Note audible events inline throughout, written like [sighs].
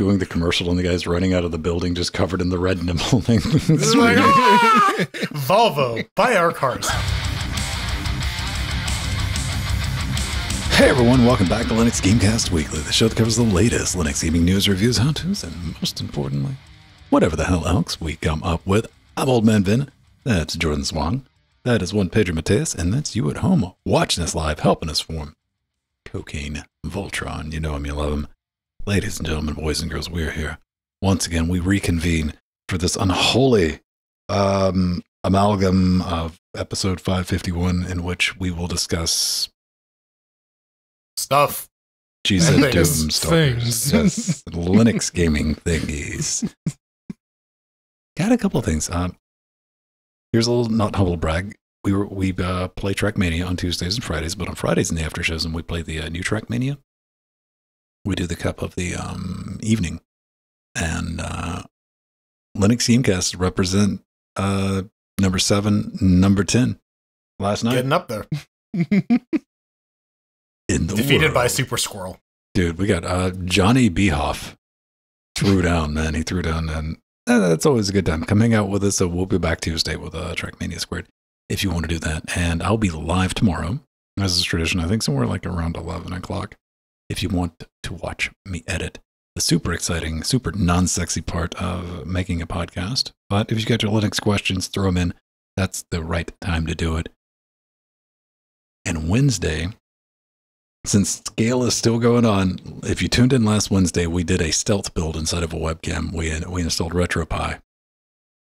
doing the commercial and the guy's running out of the building just covered in the red nipple [laughs] thing. Like, "Ah!" Volvo, buy our cars. Hey everyone, welcome back to Linux Gamecast Weekly, the show that covers the latest Linux gaming news, reviews, how-tos, and most importantly, whatever the hell else we come up with. I'm Old Man Venn. That's Jordan Swan. That is one Pedro Mateus, and that's you at home watching us live, helping us form Cocaine Voltron. You know him, you love him. Ladies and gentlemen, boys and girls, we're here. Once again, we reconvene for this unholy um, amalgam of episode 551 in which we will discuss Stuff. Jesus. Doom. Things. Yes, Linux gaming thingies. Got a couple of things. Um, here's a little not humble brag. We were we uh, play Trackmania on Tuesdays and Fridays, but on Fridays in the after shows, and we play the uh, new Trackmania. We do the cup of the um, evening, and uh, Linux Gamecast represent uh, number seven, number ten last night Getting up there. [laughs] in the Defeated by. Super Squirrel. Dude, we got uh, Johnny Behoff threw down, man. He threw down, and uh, that's always a good time. Come hang out with us. So we'll be back Tuesday with uh, Trackmania Squared if you want to do that. And I'll be live tomorrow, as is tradition. I think somewhere like around 11 o'clock. If you want to watch me edit the super exciting, super non sexy part of making a podcast. But if you got your Linux questions, throw them in. That's the right time to do it. And Wednesday, since scale is still going on, if you tuned in last Wednesday, we did a stealth build inside of a webcam. We we installed RetroPie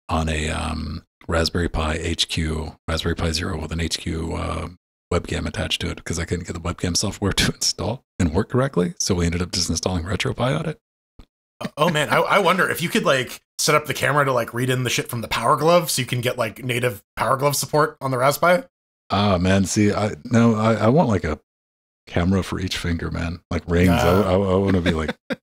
on a um, Raspberry Pi HQ, Raspberry Pi Zero with an HQ uh, webcam attached to it because I couldn't get the webcam software [laughs] to install and work correctly. So we ended up just installing RetroPie on it. Oh man, I, I wonder if you could like set up the camera to like read in the shit from the Power Glove, so you can get like native Power Glove support on the Raspberry. Ah man, see, I no, I, I want like a camera for each finger, man, like rings. I, Ah. I, I want to be like [laughs] Like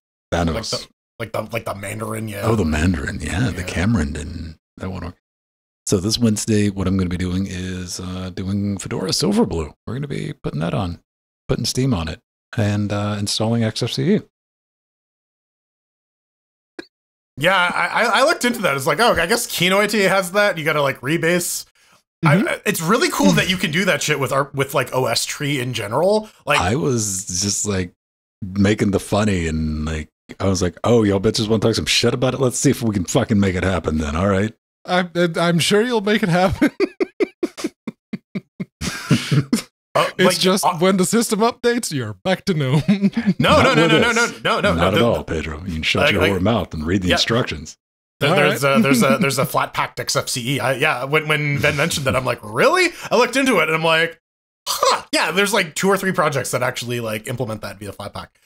Thanos. the, like the like the Mandarin, yeah. Oh, the Mandarin, yeah, the Cameron didn't that one. So this Wednesday, what I'm going to be doing is uh, doing Fedora Silverblue. We're going to be putting that on, putting Steam on it, and uh, installing XFCE. Yeah, I, I- I looked into that. It's like, oh, I guess Kinoite has that. You got to like rebase. Mm-hmm. I, it's really cool that [laughs] you can do that shit with our with like OS tree in general. Like, I was just like making the funny, and like I was like, "Oh, y'all bitches want to talk some shit about it? Let's see if we can fucking make it happen." Then, all right. I'm, I'm sure you'll make it happen. [laughs] uh, It's like, just uh, when the system updates, you're back to GNOME. no, [laughs] no, Not no, no, no, no, no, no, not no. at no, all, Pedro. You can shut Like- your like- mouth and read the Yeah. instructions. There- there's right. a there's a [laughs] there's a flat packed XFCE. I, yeah, when when Venn mentioned that, I'm like, really? I looked into it and I'm like, huh, yeah. There's like two or three projects that actually like implement that via flat pack.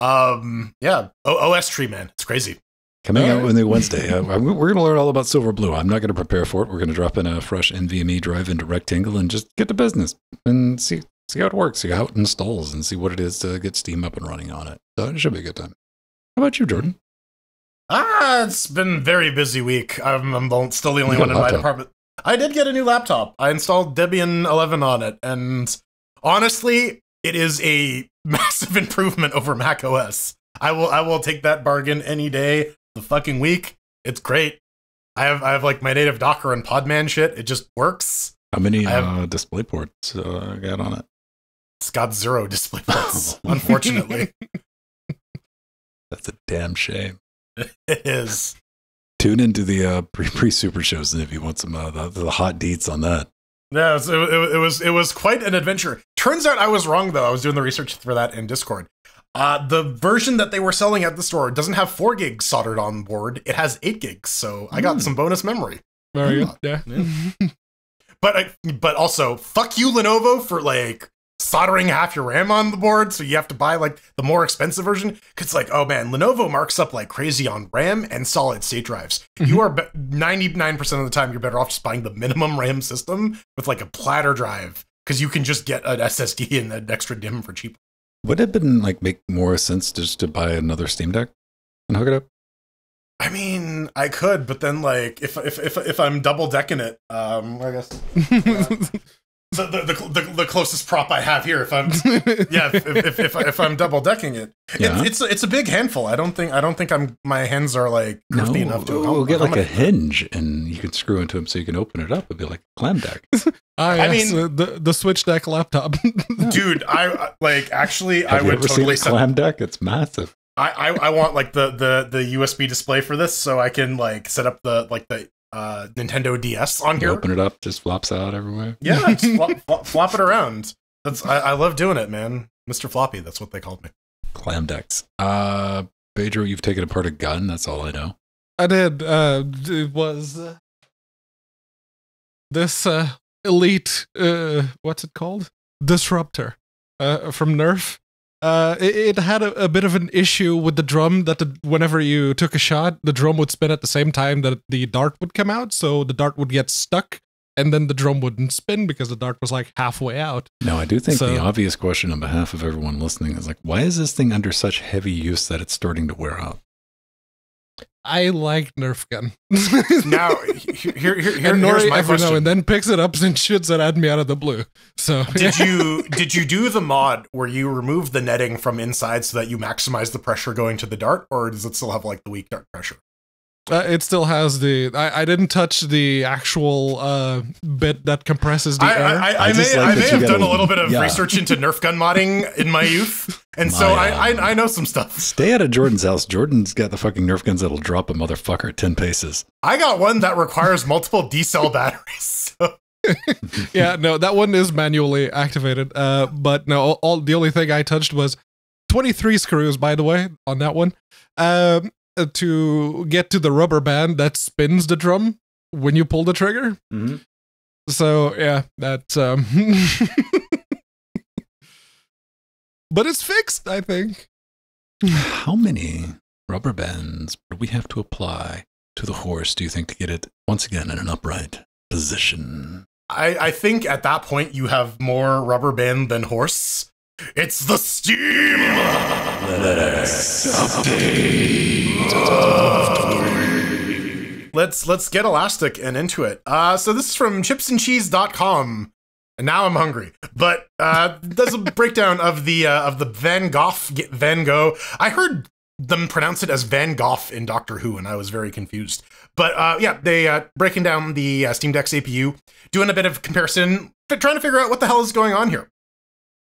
Um, yeah, o- OS tree man, it's crazy. Coming All out right. on the Wednesday, uh, we're going to learn all about Silverblue. I'm not going to prepare for it. We're going to drop in a fresh NVMe drive into Rectangle and just get to business and see see how it works, see how it installs, and see what it is to get Steam up and running on it. So it should be a good time. How about you, Jordan? Ah, it's been a very busy week. I'm, I'm still the only one in my department. I did get a new laptop. I installed Debian 11 on it, and honestly, it is a [laughs] massive improvement over Mac OS. I will I will take that bargain any day, the fucking week. It's great. I have I have like my native Docker and Podman shit. It just works. How many I have- uh, display ports uh, got on it? It's got zero display [laughs] ports, unfortunately. [laughs] That's a damn shame. it is. Tune into the uh, pre pre super shows and if you want some uh, the, the hot deets on that. No, it it, it, it was it was quite an adventure. Turns out I was wrong though. I was doing the research for that in Discord. Uh, the version that they were selling at the store doesn't have four gigs soldered on board. It has eight gigs, so I got Hmm. some bonus memory. Very Hmm. good. Yeah. [laughs] But I, but also, fuck you, Lenovo, for like soldering half your RAM on the board, so you have to buy like the more expensive version. Cause like, oh man, Lenovo marks up like crazy on RAM and solid state drives. You are ninety nine percent of the time you're better off just buying the minimum [laughs] RAM system with like a platter drive, because you can just get an SSD and an extra DIMM for cheap. Would it have been like make more sense just to buy another Steam Deck and hook it up? I mean, I could, but then like if if if if I'm double decking it, um, I guess [laughs] the, the, the, the, the closest prop I have here. If I'm yeah, if, if, if, if I'm double decking it, Yeah. it's, it's it's a big handful. I don't think I don't think I'm my hands are like No, enough to. we'll get like a hinge, and you can screw into them so you can open it up. It'd be like a clam deck. Ah, [laughs] I mean- uh, the the Switch deck laptop. [laughs] [laughs] dude. I I- like actually I Have you would ever seen totally a clam deck? It's massive. I, I I want like the the the USB display for this so I can like set up the like the uh Nintendo DS on You here. open it up, just flops out everywhere. Yeah, [laughs] flop, flop, flop it around. That's I, I love doing it, man. Mr. Floppy, that's what they called me. Clam decks. Uh, Pedro, you've taken apart a gun. That's all I know. I did. Uh, it was uh, this uh, elite. Uh, what's it called? Disruptor uh, from Nerf. Uh, it, it had a, a bit of an issue with the drum that the, whenever you took a shot, the drum would spin at the same time that the dart would come out. So the dart would get stuck, and then the drum wouldn't spin because the dart was like halfway out. Now, I do think the obvious question on behalf of everyone listening is like, why is this thing under such heavy use that it's starting to wear out? I like Nerf gun. [laughs] Now, here, here, here, and here's Nori my every now and then picks it up and [laughs] shoots it at me out of the blue. So did [laughs] you did you do the mod where you remove the netting from inside so that you maximize the pressure going to the dart, or does it still have like the weak dart pressure? Uh, it still has the. I, I didn't touch the actual uh, bit that compresses the I, air. I, I, I I may, like I may have done a- a little bit of yeah. research into Nerf gun modding in my youth, and so My, I, um, I I know some stuff. Stay out of Jordan's house. Jordan's got the fucking Nerf guns that'll drop a motherfucker at 10 paces. I got one that requires multiple D cell batteries. So [laughs] yeah, no, that one is manually activated. Uh, but no, all, all the only thing I touched was twenty three screws. By the way, on that one, um, uh, to get to the rubber band that spins the drum when you pull the trigger. Mm-hmm. So yeah, that's um. [laughs] but it's fixed, I think. How many rubber bands would we have to apply to the horse, do you think, to get it once again in an upright position? I, I think at that point you have more rubber band than horse. It's the steam. Let's let's get elastic and into it. Uh, so this is from chipsandcheese.com. And now I'm hungry. But uh, there's a breakdown of the uh, of the Van Gogh Van Gogh. I heard them pronounce it as Van Gogh in Doctor Who, and I was very confused. But uh, yeah, they uh, breaking down the uh, Steam Deck's CPU, doing a bit of comparison, trying to figure out what the hell is going on here.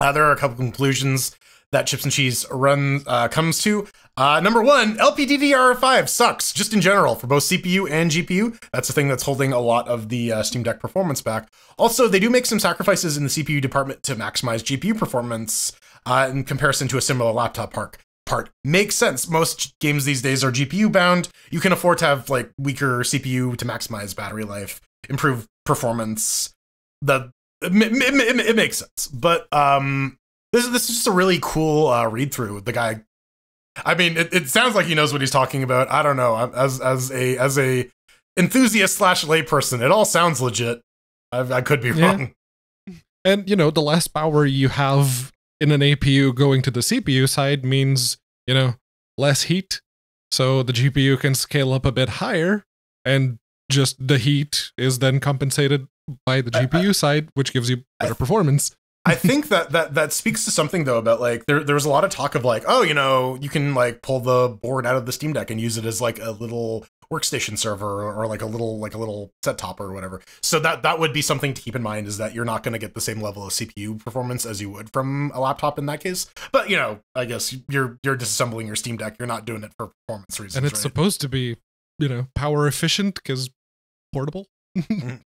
Uh, there are a couple conclusions that Chips and Cheese run uh, comes to. Uh, number one, LPDDR5 sucks just in general for both CPU and GPU. That's the thing that's holding a lot of the uh, Steam Deck performance back. Also, they do make some sacrifices in the CPU department to maximize GPU performance uh, in comparison to a similar laptop part. Part makes sense. Most games these days are GPU bound. You can afford to have like weaker CPU to maximize battery life, improve performance. The it, it, it, it makes sense, but um, this is this is just a really cool uh, read through. The guy, I mean, it, it sounds like he knows what he's talking about. I don't know. As as a as a enthusiast slash layperson, it all sounds legit. I, I could be Yeah. wrong. And you know, the less power you have in an APU going to the CPU side means, you know, less heat. So the GPU can scale up a bit higher and just the heat is then compensated by the I- I- GPU side, which gives you better performance. I think that that that speaks to something though about like there there was a lot of talk of like oh you know you can like pull the board out of the Steam Deck and use it as like a little workstation server or, or like a little like a little set top or whatever. So that that would be something to keep in mind is that you're not going to get the same level of CPU performance as you would from a laptop in that case. But you know I guess you're you're disassembling your Steam Deck. You're not doing it for performance reasons. and it's right? supposed to be, you know, power efficient because portable. Mm-hmm. [laughs]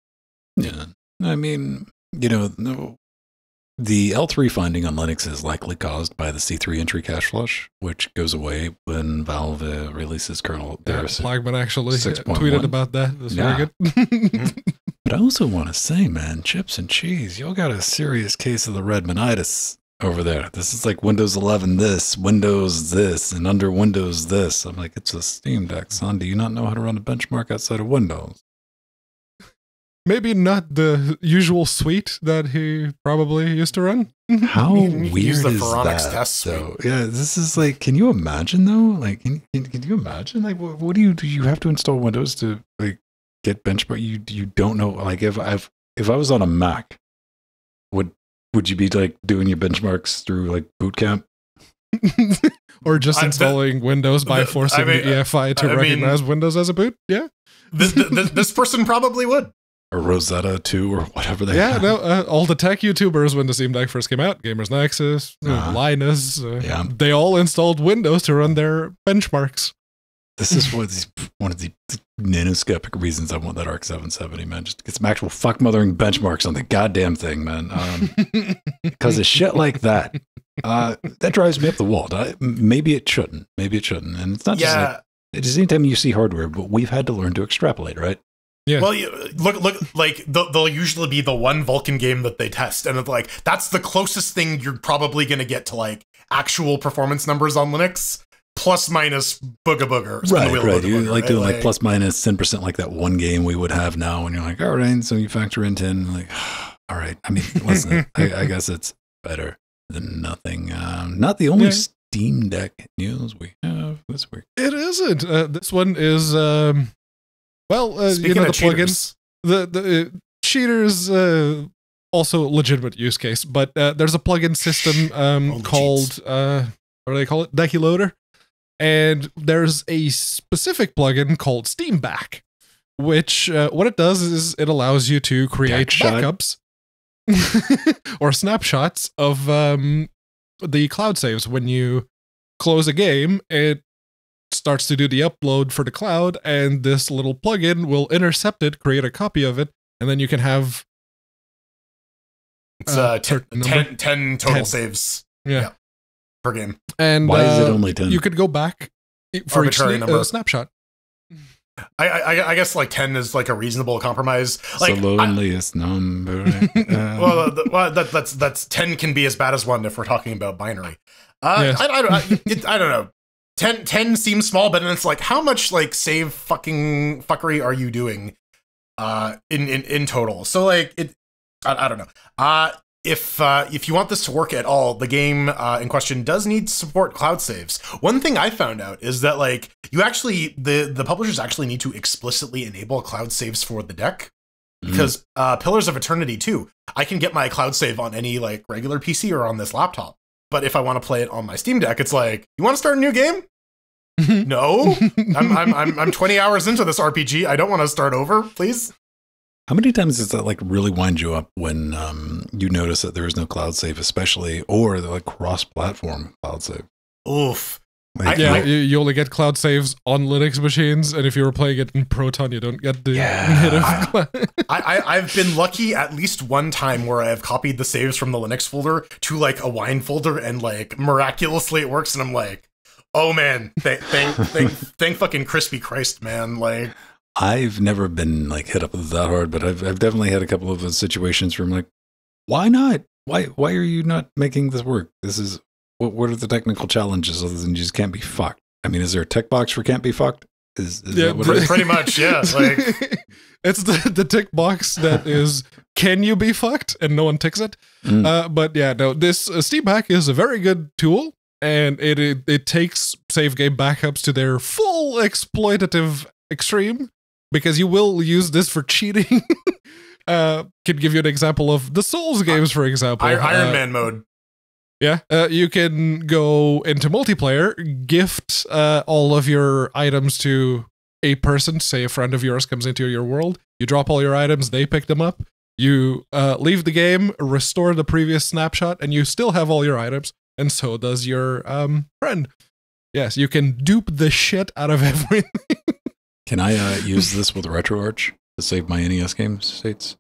Yeah. I mean, you know, no, the L3 finding on Linux is likely caused by the C3 entry cache flush, which goes away when Valve uh, releases kernel. Yeah, Plagman actually 6.1. tweeted about that. That's Yeah. very good. [laughs] But I also want to say, man, chips and cheese, y'all got a serious case of the Redmanitis over there. This is like Windows 11 this, Windows this, and under Windows this. I'm like, it's a Steam Deck, son. Do you not know how to run a benchmark outside of Windows? Maybe not the usual suite that he probably used to run. Mm-hmm. How You use weird the is that? test suite. So yeah, this is like, can you imagine though? Like, can, can, can you imagine? Like, what, what do you do? You have to install Windows to like get benchmark. You you don't know. Like, if I've if I was on a Mac would would you be like doing your benchmarks through like boot camp? [laughs] or just I- the- installing Windows by the- forcing I mean, the EFI to I mean- recognize Windows as a boot. Yeah, This, this, this person probably would. Or Rosetta 2 or whatever they yeah. have. No, uh, all the tech YouTubers when the Steam Deck first came out, Gamers Nexus, uh, Uh-huh. Linus, uh, Yeah. they all installed Windows to run their benchmarks. This is one of, these, one of the nanoscopic reasons I want that ARC 770, man. Just to get some actual fuck mothering benchmarks on the goddamn thing, man. Um, [laughs] because of shit like that. Uh, that drives me up the wall. I, maybe it shouldn't. Maybe it shouldn't. And it's not just like, Yeah. it's anytime you see hardware, but we've had to learn to extrapolate, right? Yeah. Well, you, look, look, like they'll, they'll usually be the one Vulkan game that they test, and it's like that's the closest thing you're probably going to get to like actual performance numbers on Linux, plus minus booga booger. Right, right. booga You booger, like right? doing like plus minus 10% like that one game we would have now. And you're like, all right. So you factor in 10, like, [sighs] all right. I mean, [laughs] listen, I, I guess it's better than nothing. Um, not the only Yeah. Steam Deck news we have this week. It isn't. Uh, this one is, um, well, uh, you know the cheaters, plugins, the the uh, cheaters. Uh, also legitimate use case, but uh, there's a plugin system um, All called uh, what do they call it? Decky Loader, and there's a specific plugin called Steamback, which uh, what it does is it allows you to create backups [laughs] or snapshots of um, the cloud saves when you close a game. It starts to do the upload for the cloud, and this little plugin will intercept it, create a copy of it, and then you can have it's uh, uh, ten, certain 10, 10 total 10. saves yeah. Yeah. per game. And Why is it uh, only 10? you could go back for each Arbitrary sna- number. uh, snapshot. I, I, I guess like ten is like a reasonable compromise. Like, the I- loneliest number. [laughs] Uh, well, the, well that, that's that's ten can be as bad as one if we're talking about binary. Uh, Yes. I, I, don't- I, it, I don't know. 10, 10 seems small, but then it's like, how much like save fucking fuckery are you doing uh, in, in in total? So like it, I, I don't know. Uh, if uh, if you want this to work at all, the game uh, in question does need to support cloud saves. One thing I found out is that like you actually the the publishers actually need to explicitly enable cloud saves for the deck Mhm. because uh, Pillars of Eternity too. I can get my cloud save on any like regular PC or on this laptop. But if I want to play it on my Steam Deck, it's like, you want to start a new game? [laughs] No, I'm, I'm I'm I'm 20 hours into this RPG. I don't want to start over, please. How many times does that like really wind you up when um, you notice that there is no cloud save, especially or the like cross-platform cloud save? Oof. Like, yeah, I- you, you only get cloud saves on Linux machines, and if you were playing it in Proton, you don't get the Yeah. [laughs] native. I- cloud. I, I I've been lucky at least one time where I have copied the saves from the Linux folder to like a wine folder and like miraculously it works and I'm like, oh man, thank thank thank, thank fucking crispy Christ, man. Like I've never been like hit up that hard, but I've I've definitely had a couple of situations where I'm like, why not? Why why are you not making this work? This is what what are the technical challenges other than you just can't be fucked? I mean, is there a tick box for can't be fucked? Is, is Yeah, that what pretty, pretty much, yeah. [laughs] Like it's the the tick box that [laughs] is can you be fucked and no one ticks it. Mm. Uh, but yeah, no, this uh, Steamback is a very good tool, and it, it it takes save game backups to their full exploitative extreme because you will use this for cheating. [laughs] uh, could give you an example of the Souls games, for example. Ir- Iron Uh, Man mode. Yeah, uh, you can go into multiplayer, gift uh, all of your items to a person. Say a friend of yours comes into your world. You drop all your items, they pick them up. You uh, leave the game, restore the previous snapshot, and you still have all your items. And so does your um, friend. Yes, you can dupe the shit out of [laughs] everything. Can I uh, use this with RetroArch to save my NES game states?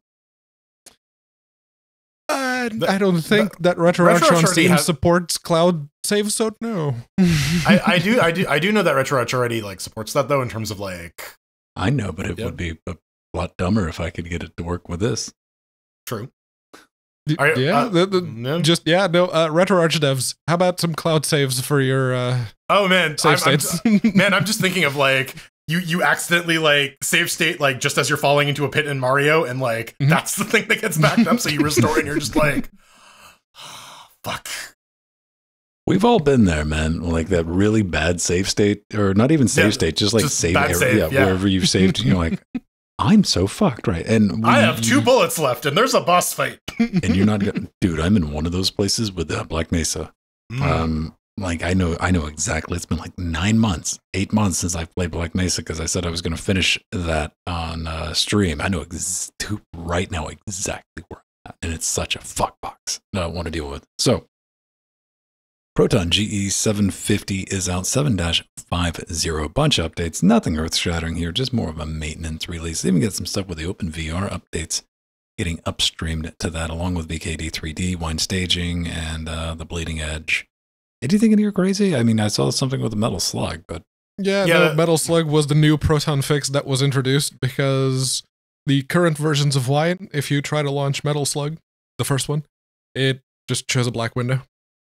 Uh, The- I don't think that RetroArch RetroArch on Steam has- supports cloud save, so no. [laughs] I, I do I do I do know that RetroArch already like supports that though in terms of like I know, but it Yep. would be a lot dumber if I could get it to work with this. true. Y- Are- yeah, uh, the- the- no. just yeah, no. Uh, RetroArch devs, how about some cloud saves for your uh, Oh man, save I'm, I'm- man, I'm just thinking of like you you accidentally like save state like just as you're falling into a pit in Mario, and like Mhm. that's the thing that gets backed up. So you restore and you're just like, [laughs] fuck. We've all been there, man. Like that really bad save state, or not even save Yeah, state, just like just save area, save, yeah, yeah. wherever you've saved. You're like [laughs] I'm so fucked, right? And I have two bullets left, and there's a boss fight. and you're not, gonna, [laughs] dude. I'm in one of those places with uh, Black Mesa. Mm. Um, like I know, I know exactly. It's been like nine months, eight months since I played Black Mesa because I said I was going to finish that on uh, stream. I know ex- right now exactly where, I'm at, and it's such a fuck box that I want to deal with. So, Proton GE 750 is out 7 50. Bunch of updates, nothing earth shattering here, just more of a maintenance release. Even get some stuff with the Open VR updates getting upstreamed to that, along with VKD3D, wine staging, and uh, the bleeding edge. Anything in here crazy? I mean, I saw something with a metal slug, but Yeah, Yeah. the Metal Slug was the new Proton fix that was introduced because the current versions of Wine, if you try to launch Metal Slug, the first one, it just shows a black window.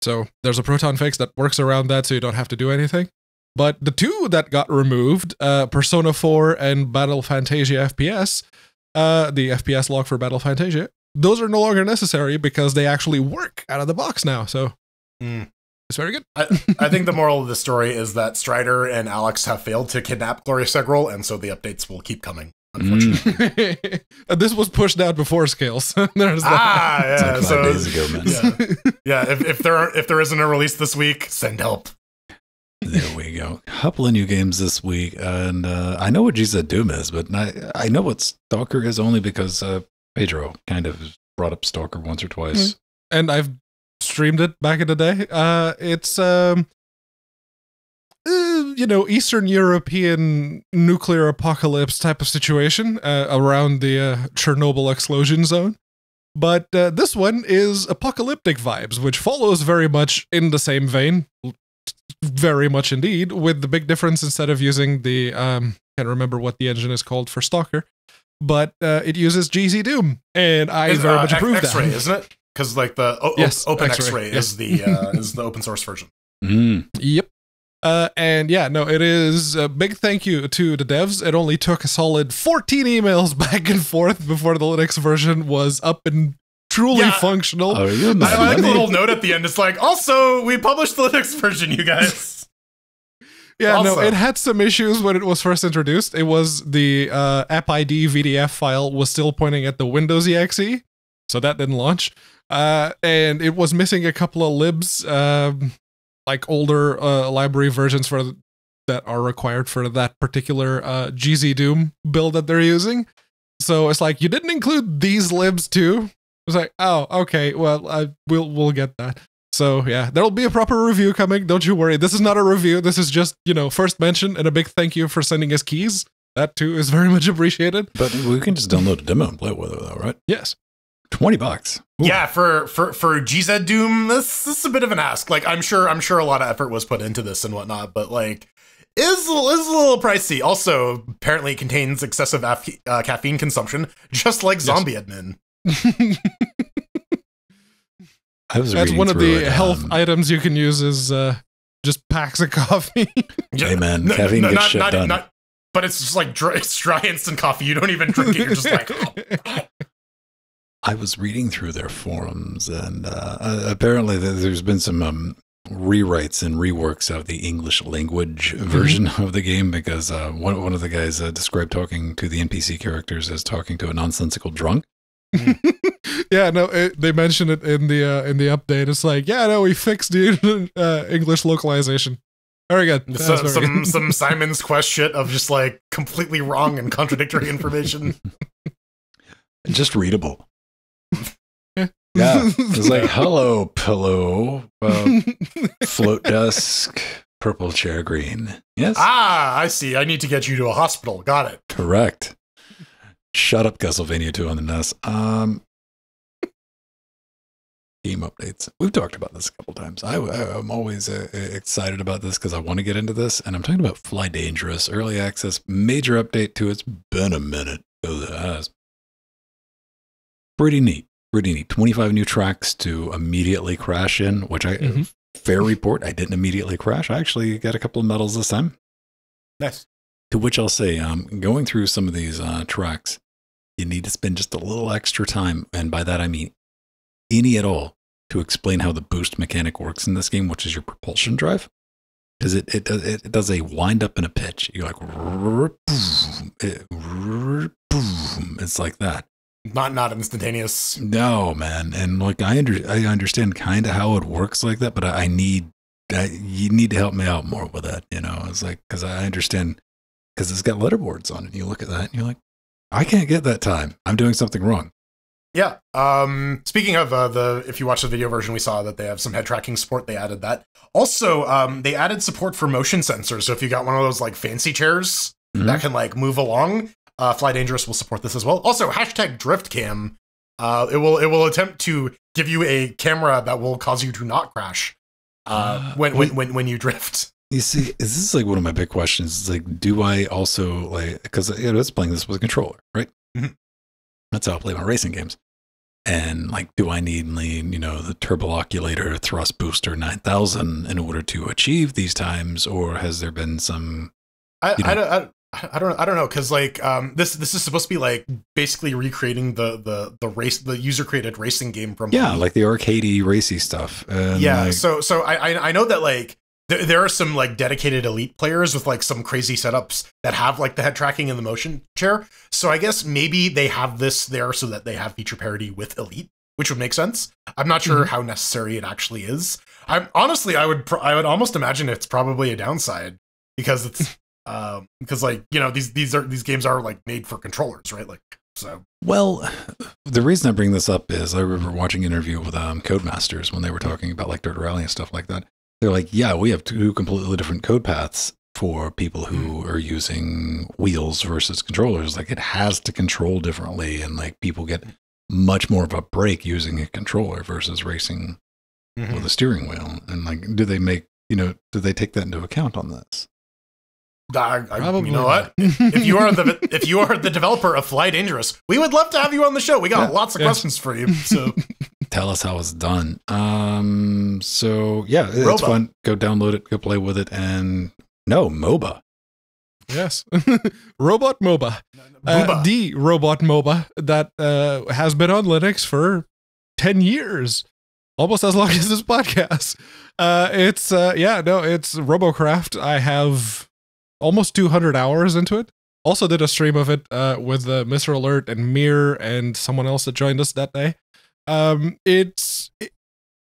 So there's a Proton fix that works around that so you don't have to do anything. But the two that got removed, uh, Persona 4 and Battle Fantasia FPS, uh, the FPS log for Battle Fantasia, those are no longer necessary because they actually work out of the box now. So Mm. It's very good. I, I think the moral of the story is that Strider and Alex have failed to kidnap GloriousEggroll, and so the updates will keep coming. Unfortunately, Uh, [laughs] this was pushed out before scales. [laughs] There's that. ah, it's yeah. like five so days ago, man. yeah, yeah. If, if there are, if there isn't a release this week, send help. There we go. A Couple of new games this week, and uh, I know what GZDoom is, but I, I know what Stalker is only because uh, Pedro kind of brought up Stalker once or twice. and I've streamed it back in the day. Uh, it's um, uh, you know, Eastern European nuclear apocalypse type of situation uh, around the uh, Chernobyl explosion zone. But uh, this one is apocalyptic vibes, which follows very much in the same vein, very much indeed. With the big difference, instead of using the um, can't remember what the engine is called for Stalker, but uh, it uses GZDoom, and I Is, very uh, much approve X-ray, that. isn't it? Because like the o- o- Yes, Open X-ray, X-ray, yes. is the uh, [laughs] is the open source version. Mm. Yep. Uh, and yeah, no, it is a big thank you to the devs. It only took a solid 14 emails [laughs] back and forth before the Linux version was up and truly Yeah. functional. Oh, you I like the little note at the end. It's like, also, we published the Linux version, you guys. [laughs] yeah, no, it had some issues when it was first introduced. It was the uh, app ID VDF file was still pointing at the Windows exe, so that didn't launch. Uh, and it was missing a couple of libs, um, like older uh, library versions for that are required for that particular uh, GZDoom build that they're using. So it's like you didn't include these libs too. It's like, oh, okay, well, I, we'll we'll get that. So yeah, there'll be a proper review coming. Don't you worry. This is not a review. This is just you know first mention and a big thank you for sending us keys. That too is very [laughs] much appreciated. But we can just download a demo and play it with it, though, right? Yes. 20 bucks. Ooh. Yeah, for for for GZDoom, this this is a bit of an ask. Like, I'm sure I'm sure a lot of effort was put into this and whatnot, but like, is is a little pricey. Also, apparently, it contains excessive af- uh, caffeine consumption, just like Zombie Admin. [laughs] I was That's one of the it, health um, items you can use is uh, just packs of [laughs] coffee. Hey, man, caffeine gets shit done. but it's just like dry, it's dry instant coffee. You don't even drink it. You're just like, [laughs] oh. I was reading through their forums, and uh, uh, apparently there's been some um, rewrites and reworks of the English language version [laughs] of the game because uh, one one of the guys uh, described talking to the NPC characters as talking to a nonsensical drunk. [laughs] yeah, no, it, they mentioned it in the uh, in the update. It's like, yeah, no, we fixed the [laughs] uh, English localization. Very good. That's So, very some good. some Simon's Quest shit of just like completely wrong and contradictory information. Just readable. Yeah. Yeah, [laughs] it's like hello pillow, uh, float desk, purple chair green. Yes, ah, I see. I need to get you to a hospital. Got it. Correct. Shut up, Castlevania 2 on the NES. Um, game updates. We've talked about this a couple times. I, I, am always uh, excited about this because I want to get into this. And I'm talking about Fly Dangerous, early access, major update to It's been a minute. Oh, it has. Pretty neat. Neat. 25 new tracks to immediately crash in, which I, Mhm. fair report, I didn't immediately crash. I actually got a couple of medals this time. Nice. To which I'll say, um, going through some of these uh, tracks, you need to spend just a little extra time, and by that I mean any at all, to explain how the boost mechanic works in this game, which is your propulsion drive. Because it, it, does, it does a wind up and a pitch. You're like, it, it's like that. Not not instantaneous. No, man. And like I under I understand kind of how it works like that, but I, I need I, you need to help me out more with that. You know, it's like because I understand because it's got letterboards on it. And you look at that and you're like, I can't get that time. I'm doing something wrong. Yeah. Um, speaking of uh, the, if you watch the video version, we saw that they have some head tracking support. They added that. Also, um, they added support for motion sensors. So if you got one of those like fancy chairs Mhm. that can like move along, uh, Fly Dangerous will support this as well. Also, hashtag drift cam. Uh, it will it will attempt to give you a camera that will cause you to not crash uh, [gasps] when, when when when you drift. You see, this is this like one of my big questions? It's like, do I also like because you know, I was playing this with a controller, right? Mhm. That's how I play my racing games. And like, do I need the you know the turboculator thrust booster nine thousand in order to achieve these times, or has there been some? I, You I, know. don't, I, I don't I don't know because like um this this is supposed to be like basically recreating the the the race the user created racing game from Yeah, like the arcadey racy stuff. And yeah like, so so I, I know that like there, there are some like dedicated elite players with like some crazy setups that have like the head tracking and the motion chair. So i guess maybe they have this there so that they have feature parity with elite which would make sense. I'm not sure how necessary it actually is. I'm honestly i would i would almost imagine it's probably a downside because it's [laughs] um because like you know these these are these games are like made for controllers right like so Well, [sighs] the reason I bring this up is I remember watching an interview with um, Codemasters when they were talking about like Dirt Rally and stuff like that. They're like, yeah, we have two completely different code paths for people who are using wheels versus controllers. Like it has to control differently, and like people get much more of a break using a controller versus racing mhm. with a steering wheel. And like, do they make you know, do they take that into account on this? I, I, Probably you know what [laughs] if you are the if you are the developer of Fly Dangerous, we would love to have you on the show. We got Yeah, lots of yeah. questions for you. So [laughs] Tell us how it's done. Um. So yeah, it's Robo. fun. Go download it. Go play with it. And no MOBA. Yes. [laughs] Robot MOBA. Uh, Booba. the robot MOBA that uh, has been on Linux for 10 years, almost as long as this podcast. Uh, it's, uh, yeah, no, it's Robocraft. I have almost 200 hours into it. Also did a stream of it uh, with uh, Mr. Alert and Mir and someone else that joined us that day. Um, it's it,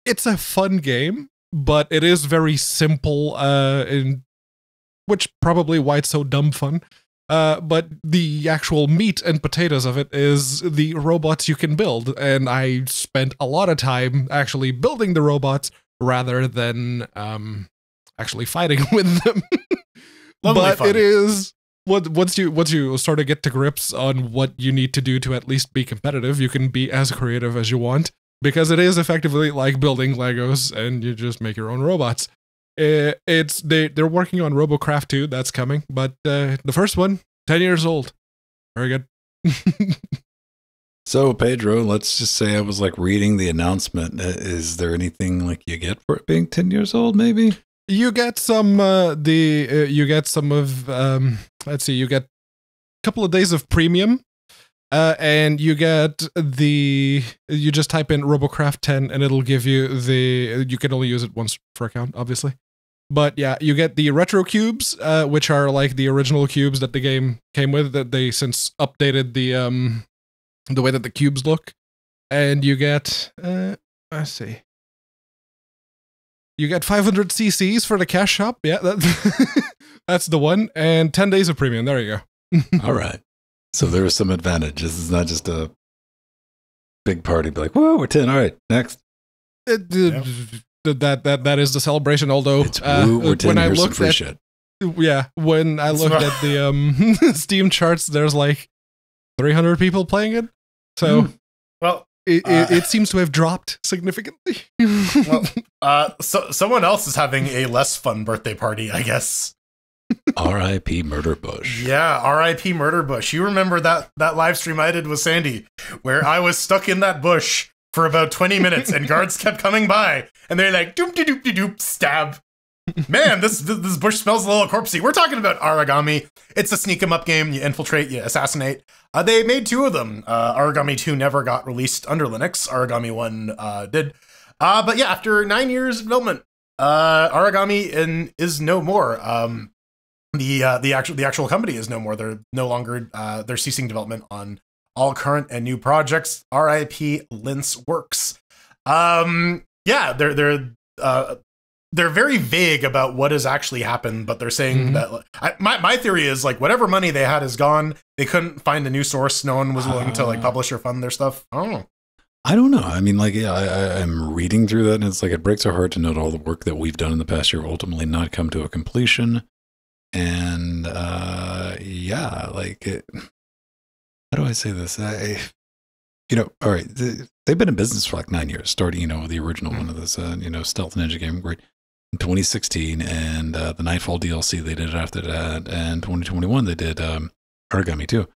it's a fun game, but it is very simple, uh, in which probably why it's so dumb fun. Uh, but the actual meat and potatoes of it is the robots you can build, and I spent a lot of time actually building the robots rather than um, actually fighting [laughs] with them. Lovely but fun. it is what once you once you sort of get to grips on what you need to do to at least be competitive, you can be as creative as you want because it is effectively like building Legos and you just make your own robots. Uh, it's they they're working on RoboCraft 2 that's coming, but uh, the first one 10 years old. Very good. [laughs] So Pedro, let's just say I was like reading the announcement. Uh, Is there anything like you get for it being ten years old? Maybe. You get some uh, the uh, you get some of um let's see you get a couple of days of premium uh, and you get the you just type in robocraft 10 and it'll give you the you can only use it once per account obviously. But yeah you get the retro cubes uh, which are like the original cubes that the game came with that they since updated the um the way that the cubes look. And you get uh let's see you get 500 cc's for the cash shop. Yeah, that, [laughs] that's the one. And 10 days of premium. There you go. [laughs] All right. So there is some advantages. It's not just a big party. Be like, whoa, we're ten. All right, next. It- Yeah. th- That that that is the celebration. Although It's uh, we're ten. when I Here's looked at shit. yeah when I It's looked at the um [laughs] Steam charts, there's like 300 people playing it. So Hmm. Well, it, Uh, it, it seems to have dropped significantly. well, [laughs] uh, so someone else is having a less fun birthday party, I guess. R.I.P. Murder Bush. Yeah, R.I.P. Murder Bush. You remember that that live stream I did with Sandy, where I was stuck in that bush for about twenty minutes, and guards kept coming by, and they're like, doop de doop de doop, stab. Man, this, this bush smells a little corpsey. We're talking about Aragami. It's a sneak 'em up game. You infiltrate, you assassinate. Uh, they made two of them. Uh, Aragami two never got released under Linux. Aragami one uh, did. Uh, but yeah, after nine years of development, uh, Aragami in, is no more. Um, the uh, the actual the actual company is no more. They're no longer they're ceasing development on all current and new projects. R.I.P. Lince Works. Um, yeah, they're they're uh, they're very vague about what has actually happened, but they're saying Mhm. that I, my my theory is like whatever money they had is gone. They couldn't find a new source. No one was willing to like Ah. publish or fund their stuff. I don't know. I don't know. I mean, like, yeah, I, I, I'm reading through that, and it's like it breaks our heart to note all the work that we've done in the past year ultimately not come to a completion. And uh, yeah, like, it, how do I say this? I, you know, all right, th- they've been in business for like nine years, starting, you know, the original one of this, uh, you know, Stealth Ninja game, great. In 2016, and uh, the Nightfall DLC, they did it after that, and 2021, they did um, Aragami too.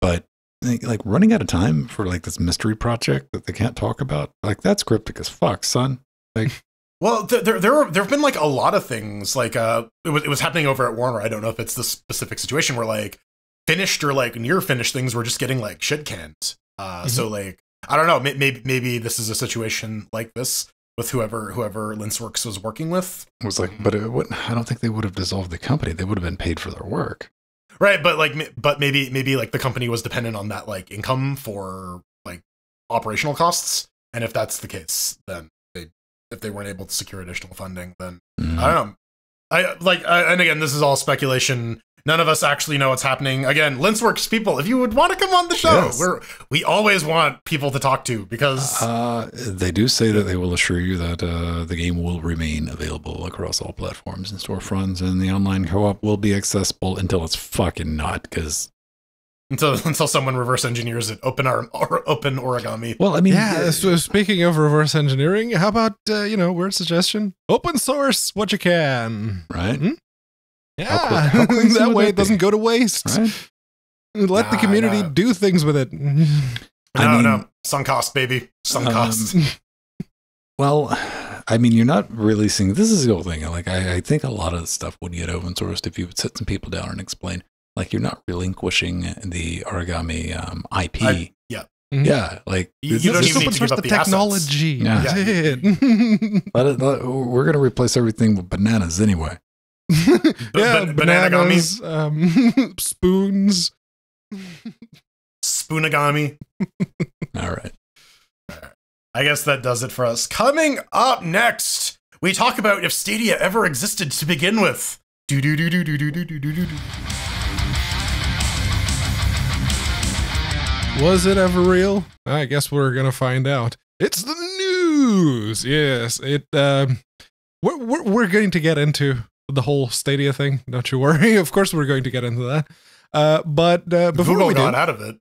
But like, like running out of time for like this mystery project that they can't talk about, like that's cryptic as fuck, son. Like. [laughs] Well, there there there have been like a lot of things. Like uh, it was it was happening over at Warner. I don't know if it's the specific situation where like finished or like near finished things were just getting like shit canned. Uh, so like I don't know. Maybe maybe this is a situation like this with whoever whoever Linceworks was working with. It was like, but it wouldn't, I don't think they would have dissolved the company. They would have been paid for their work. Right, but like, but maybe maybe like the company was dependent on that like income for like operational costs, and if that's the case, then they if they weren't able to secure additional funding, then Mhm. I don't know. I like, uh, and again, this is all speculation. None of us actually know what's happening. Again, Linceworks people, if you would want to come on the show, Yes. we're we always want people to talk to because Uh, they do say that they will assure you that uh, the game will remain available across all platforms and storefronts, and the online co-op will be accessible until it's fucking not. Because until [laughs] until someone reverse engineers it, open our or open origami. well, I mean, yeah. So speaking of reverse engineering, how about uh, you know, weird suggestion? Open source what you can. right, Yeah, cra- [laughs] how crazy that way that it doesn't go to waste. right. [laughs] Let the community nah. do things with it. I no, mean- no, sunk cost, baby, sunk Um, cost. [laughs] Well, I mean, you're not releasing. This is the whole thing. Like, I, I think a lot of the stuff would get open sourced if you would sit some people down and explain. Like, you're not relinquishing the Aragami um, IP. I- yeah. yeah. Like, You- you don't even need open to give up the the technology. Yeah. That's it. let it, let- we're going to replace everything with bananas anyway. [laughs] yeah, ban- banana bananas, um, [laughs] spoons. Spoonagami. [laughs] All right. I guess that does it for us. Coming up next, we talk about if Stadia ever existed to begin with. Do do do do do do do do do do. Was it ever real? I guess we're gonna find out. It's the news. Yes, it. Um, we're, we're we're going to get into the whole Stadia thing. Don't you worry. [laughs] Of course, we're going to get into that. Uh, but uh, before Google we got do, out of it.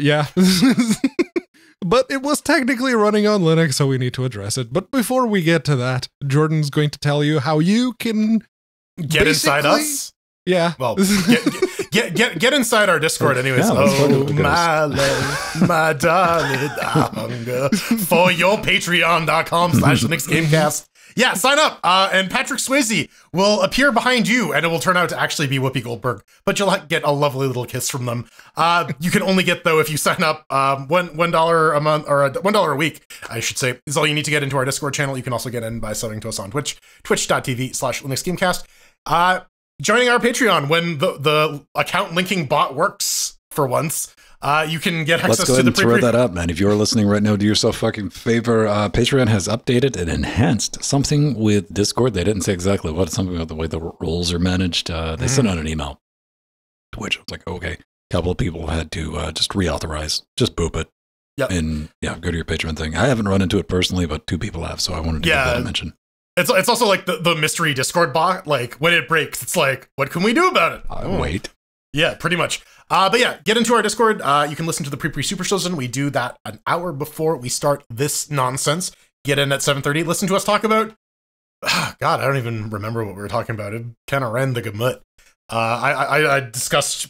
yeah. [laughs] but it was technically running on Linux, so we need to address it. But before we get to that, Jordan's going to tell you how you can. Get inside us. Yeah. Well, [laughs] get, get get get inside our Discord, anyways. Yeah, oh my love, my darling, I hunger for your Patreon.com slash Linux Gamecast. Yeah, sign up. Uh, and Patrick Swayze will appear behind you, and it will turn out to actually be Whoopi Goldberg. But you'll get a lovely little kiss from them. Uh, you can only get though if you sign up. Um, one one dollar a month or one dollar a week, I should say, is all you need to get into our Discord channel. You can also get in by subbing to us on Twitch, twitch.tv slash Linux Gamecast. Uh, joining our Patreon when the the account linking bot works for once. Uh, you can get access Let's go to ahead the and throw that up, man. If you're listening right now, do yourself a fucking favor. Uh, Patreon has updated and enhanced something with Discord. They didn't say exactly what. Something about the way the roles are managed. Uh, they sent out an email to which I was like, okay. A couple of people had to uh, just reauthorize, just boop it. Yep. And yeah, go to your Patreon thing. I haven't run into it personally, but two people have, so I wanted to Yeah. give that a mention. It's it's also like the, the mystery Discord bot. Like when it breaks, it's like, what can we do about it? Uh, Oh. Wait. Yeah, pretty much. Uh, but yeah, get into our Discord. Uh, you can listen to the pre pre super shows, and we do that an hour before we start this nonsense. Get in at seven thirty. Listen to us talk about. Ah, [sighs] God, I don't even remember what we were talking about. It kind of ran the gamut. Uh, I, I I discussed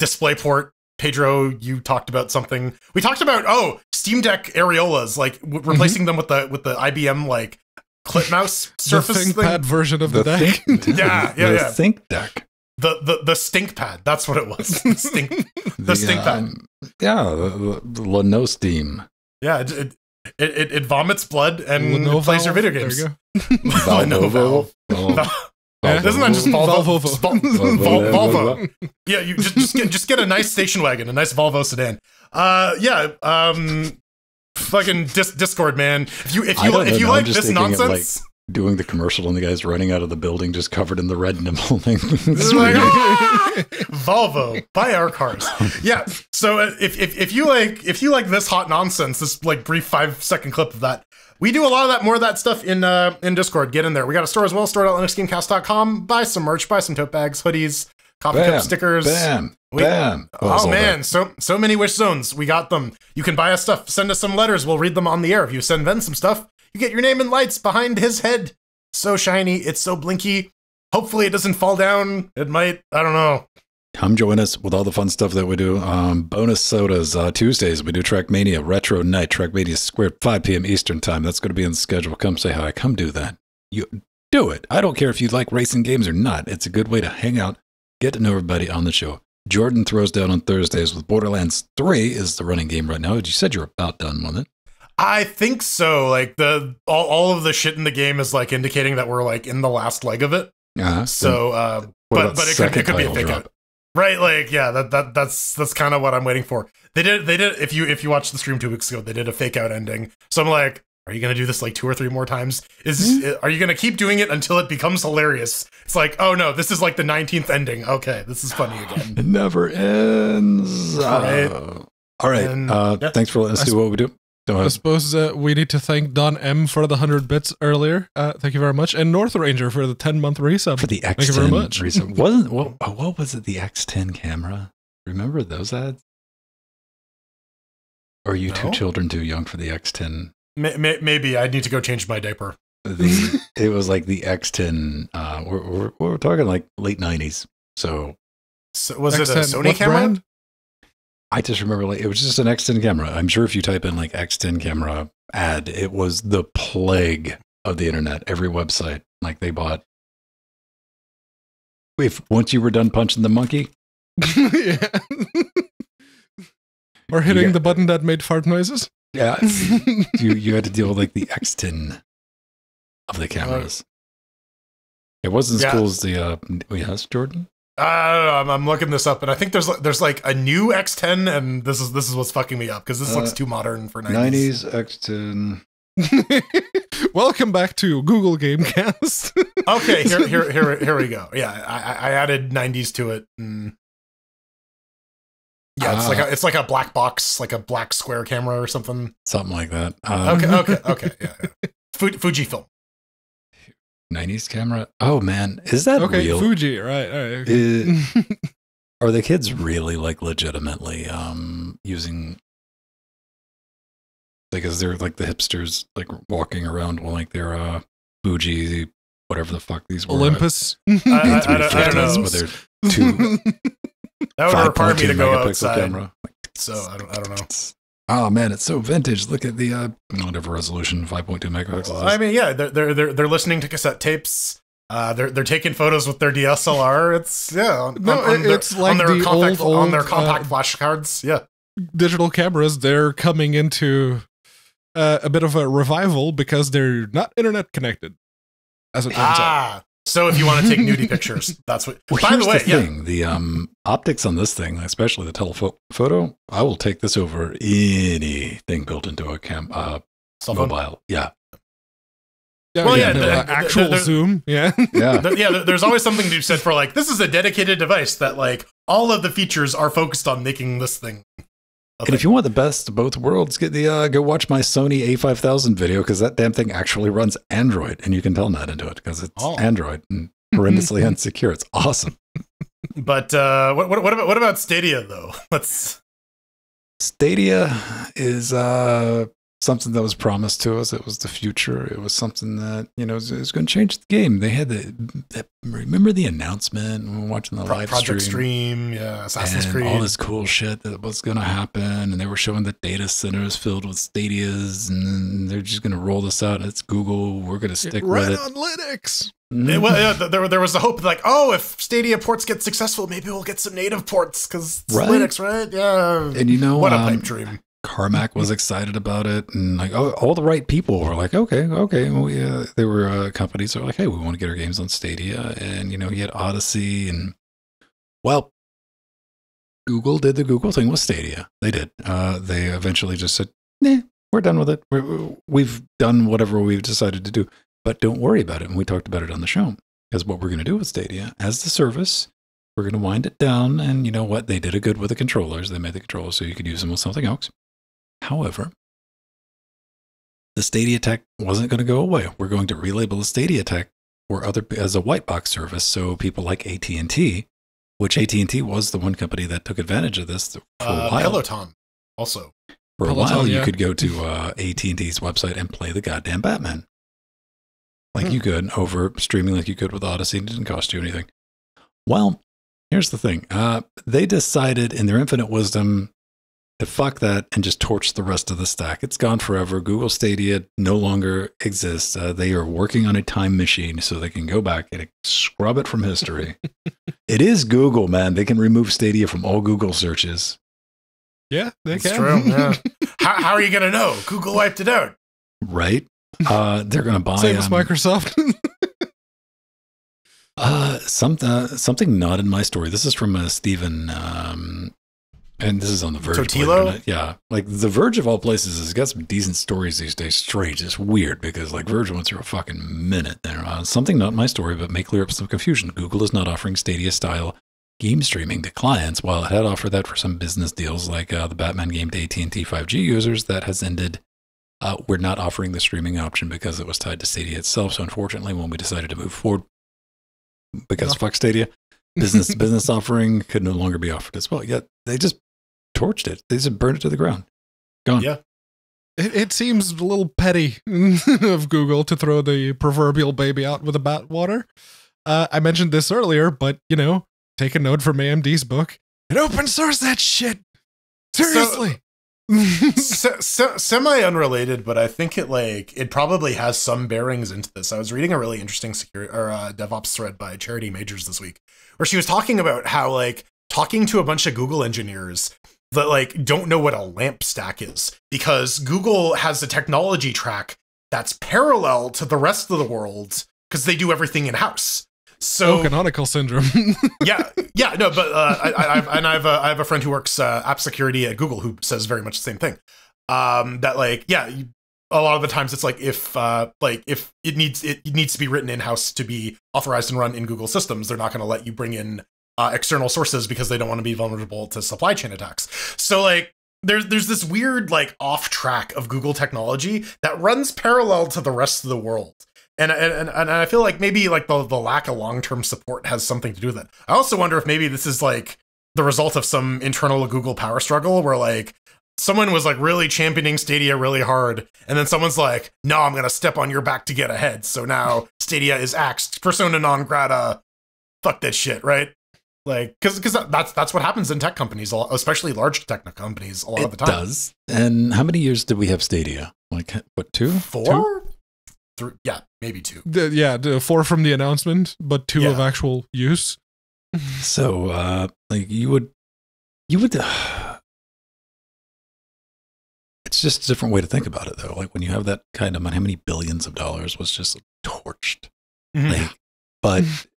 DisplayPort. Pedro, you talked about something. We talked about oh Steam Deck areolas, like w- replacing them with the with the IBM like clip mouse [laughs] The surface thing. ThinkPad version of the, deck. think, [laughs] Yeah, [laughs] yeah, the yeah. Think deck. The the the stink pad. That's what it was. The stink. [laughs] The stink pad. um, yeah, the, the, the Leno Steam. Yeah, it it, it, it, it vomits blood and Lenovo. plays your video There games. you go. Lenovo. Valnovo. Well, Val- Yeah. Isn't that just Volvo? Volvo. Just Vol- Vol- Volvo. Yeah, you just just get just get a nice station wagon, a nice Volvo sedan. Uh, yeah. Um, fucking dis- Discord, man. If you if you if you I'm like this thinking of, nonsense, Doing the commercial and the guys running out of the building just covered in the red nimble [laughs] thing. Like, [laughs] "Ah!" Volvo, buy our cars. Yeah. So uh, if, if if you like if you like this hot nonsense, this like brief five second clip of that, we do a lot of that more of that stuff in uh in Discord. Get in there. We got a store as well, store.linuxgamecast.com. Buy some merch, buy some tote bags, hoodies, coffee Bam, cup stickers. Bam, We- bam. Oh man, that? so so many wish zones. We got them. You can buy us stuff. Send us some letters. We'll read them on the air. If you send Venn some stuff, you get your name and lights behind his head. So shiny. It's so blinky. Hopefully it doesn't fall down. It might. I don't know. Come join us with all the fun stuff that we do. Um, bonus sodas uh, Tuesdays. We do Trackmania Retro Night. Trackmania Squared 5 p.m. Eastern Time. That's going to be in the schedule. Come say hi. Come do that. You do it. I don't care if you like racing games or not. It's a good way to hang out, get to know everybody on the show. Jordan throws down on Thursdays with Borderlands 3 is the running game right now. You said you're about done with it. I think so. Like the all, all of the shit in the game is like indicating that we're like in the last leg of it. Uh-huh. So, uh, but but it could, it could be a fake out, right? Like yeah, that that that's that's kind of what I'm waiting for. They did they did if you if you watched the stream two weeks ago, they did a fake out ending. So I'm like, are you gonna do this like two or three more times? Is Hmm? are you gonna keep doing it until it becomes hilarious? It's like, oh no, this is like the 19th ending. Okay, this is funny again. [laughs] It never ends. Right. Uh, all right. And- uh, yeah. Thanks for letting us I do what we do. Go I suppose uh, we need to thank Don M for the 100 bits earlier. Uh, thank you very much. And North Ranger for the 10 month resub. for the X10 Thank you very much. reason. [laughs] Wasn't what, oh, what was it? The X10 camera. Remember those ads? Or are you two children too young for the X10? May, may, maybe I need to go change my diaper. The [laughs] it was like the X10. Uh, we're, we're, we're talking like late 90s. So So, was it a X10 Sony camera? brand? I just remember like it was just an X10 camera. I'm sure if you type in like X10 camera ad, it was the plague of the internet. Every website like they bought. If once you were done punching the monkey, yeah. [laughs] or hitting got- the button that made fart noises. yeah, [laughs] you you had to deal with like the X10 of the cameras. It wasn't as Yeah. cool as the uh yes, Jordan. I don't know. I'm, I'm looking this up, and I think there's like- there's like a new X10, and this is this is what's fucking me up because this Uh, looks too modern for 90s. Nineties X10. [laughs] Welcome back to Google Gamecast. [laughs] Okay, here here [laughs] here here we go. Yeah, I, I- I added 90s to it. And yeah, it's like Ah. a, it's like a black box, like a black square camera or something. Something like that. Uh, Okay, okay, okay. Yeah, yeah. Fu- Fujifilm. 90s camera. Oh man, is that okay, real? Fuji, right? All right. okay. [laughs] Are the kids really like legitimately um using like is there like the hipsters like walking around with like their uh Fuji whatever the fuck these were Olympus. I- I- I don't- I don't know. with their two [laughs] That would require me to go megapixel outside. camera. So I don't I don't know. Oh man, it's so vintage. Look at the uh whatever resolution, 5.2 megapixels. I mean, yeah, they're they're they're, they're listening to cassette tapes. Uh, they're they're taking photos with their DSLR. It's yeah, on, No, on, on their, it's like on their the compact old, on their compact uh, flash cards. Yeah, digital cameras, they're coming into uh, a bit of a revival because they're not internet connected, as it turns out. So if you want to take nudie [laughs] pictures, that's what. Well, by here's the way, yeah, thing: the um, optics on this thing, especially the telephoto, I will take this over anything built into a cam uh, mobile. Yeah, Yeah, Well, yeah, yeah, the, the- uh, actual the- zoom. Yeah. yeah. [laughs] There- yeah, there- there's always something to be said for like this is a dedicated device that like all of the features are focused on making this thing. A And if you want the best of both worlds, get the uh, go watch my Sony A5000 video because that damn thing actually runs Android, and you can telnet into it because it's Oh. Android and horrendously [laughs] insecure. It's awesome. but uh, what, what what about what about Stadia though? [laughs] Let's Stadia is uh, something that was promised to us. It was the future. It was something that you know was, was going to change the game. They had the that, remember the announcement when we were watching the Pro- live Project stream. Stream, yeah, Assassin's Creed. all this cool shit that was going to happen, and they were showing the data centers filled with Stadias, and they're just going to roll this out. It's Google. We're going to stick right with it. on Linux. Mhm. It- well, yeah, there, there was a hope like, oh, if Stadia ports get successful, maybe we'll get some native ports because Right. Linux, right? Yeah. and you know, what a um, pipe dream. Carmack was excited about it, and like oh, all the right people were like, okay, okay. Well, yeah, there were uh, companies that were like, hey, we want to get our games on Stadia, and you know, he had Odyssey, and well, Google did the Google thing with Stadia. They did. Uh, they eventually just said, nah, we're done with it. We're, we've done whatever we've decided to do, but don't worry about it. And we talked about it on the show because what we're going to do with Stadia as the service we're going to wind it down. And you know what? They did a good with the controllers. They made the controllers so you could use them with something else. However, the Stadia Tech wasn't going to go away. We're going to relabel the Stadia Tech or other as a white box service. So people like AT and T, which AT and T was the one company that took advantage of this for a Uh, while. Peloton also. For a Peloton, while, you could go to uh, AT and T's website and play the goddamn Batman, like Hmm. you could over streaming, like you could with Odyssey. It didn't cost you anything. Well, here's the thing: uh, they decided, in their infinite wisdom, to fuck that and just torch the rest of the stack. It's gone forever. Google Stadia no longer exists. Uh, they are working on a time machine so they can go back and scrub it from history. [laughs] it is Google, man. They can remove Stadia from all Google searches. Yeah, they It's can. true. Yeah. [laughs] how, how are you going to know? Google wiped it out. right? Uh, they're going to buy Same as um, Microsoft. [laughs] uh, some, uh, something not in my story. This is from uh, Stephen, um, and this is on the Verge. believe it or Totilo? Yeah, like the Verge of all places has got some decent stories these days. Strange, it's weird because like Verge went through a fucking minute there. Uh, something not my story, but may clear up some confusion. Google is not offering Stadia style game streaming to clients, while it had offered that for some business deals like uh, the Batman game to AT and T 5G users. That has ended. Uh, we're not offering the streaming option because it was tied to Stadia itself. So unfortunately, when we decided to move forward, because No. fuck Stadia, business [laughs] business offering could no longer be offered as well. Yet they just torched it. They just burned it to the ground. Gone. Yeah. It, it seems a little petty [laughs] of Google to throw the proverbial baby out with the bathwater. Uh, I mentioned this earlier, but you know, take a note from AMD's book and open source that shit. Seriously. [laughs] Se- se- semi unrelated, but I think it like it probably has some bearings into this. I was reading a really interesting security or uh, DevOps thread by Charity Majors this week, where she was talking about how like talking to a bunch of Google engineers that like don't know what a lamp stack is because Google has a technology track that's parallel to the rest of the world because they do everything in house. So oh, canonical syndrome. [laughs] yeah, yeah, no, but uh, I, I, I've, and I've uh, I have a friend who works uh, app security at Google who says very much the same thing. Um, that like, yeah, you, a lot of the times it's like if uh, like if it needs it, it needs to be written in house to be authorized and run in Google systems, they're not going to let you bring in uh, external sources because they don't want to be vulnerable to supply chain attacks. So like. There's there's this weird like off track of Google technology that runs parallel to the rest of the world and and and I feel like maybe like the the lack of long term support has something to do with it. I also wonder if maybe this is like the result of some internal Google power struggle where like someone was like really championing Stadia really hard, and then someone's like, "No, I'm gonna step on your back to get ahead." So now Stadia is axed, persona non grata. Fuck that shit, right? Like, because because that's that's what happens in tech companies, especially large tech companies, a lot of the time. It does. And how many years did we have Stadia? Like what? Two? Two? Four, three, yeah, maybe two. The- yeah, the four from the announcement, but two Yeah. of actual use. [laughs] So, uh, like you would, you would. [sighs] it's just a different way to think about it, though. Like when you have that kind of money, how many billions of dollars was just torched? Mhm. Like, but [laughs]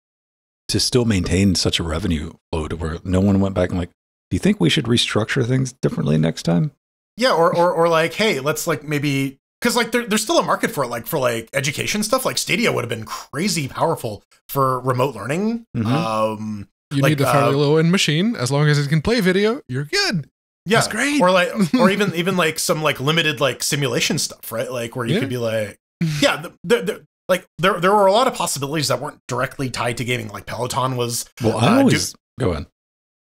to still maintain such a revenue flow to where no one went back and like, do you think we should restructure things differently next time? Yeah, or or or like, hey, let's like maybe because like there, there's still a market for it, like for like education stuff. Like Stadia would have been crazy powerful for remote learning. Mhm. Um, You Like, need a fairly uh, low end machine. As long as it can play video, you're good. yeah, That's great. Or like, or even [laughs] even like some like limited like simulation stuff, right? Like where you Yeah. could be like, yeah, the, the, the, like there there were a lot of possibilities that weren't directly tied to gaming. Like Peloton was Well, I Uh, do- always go on.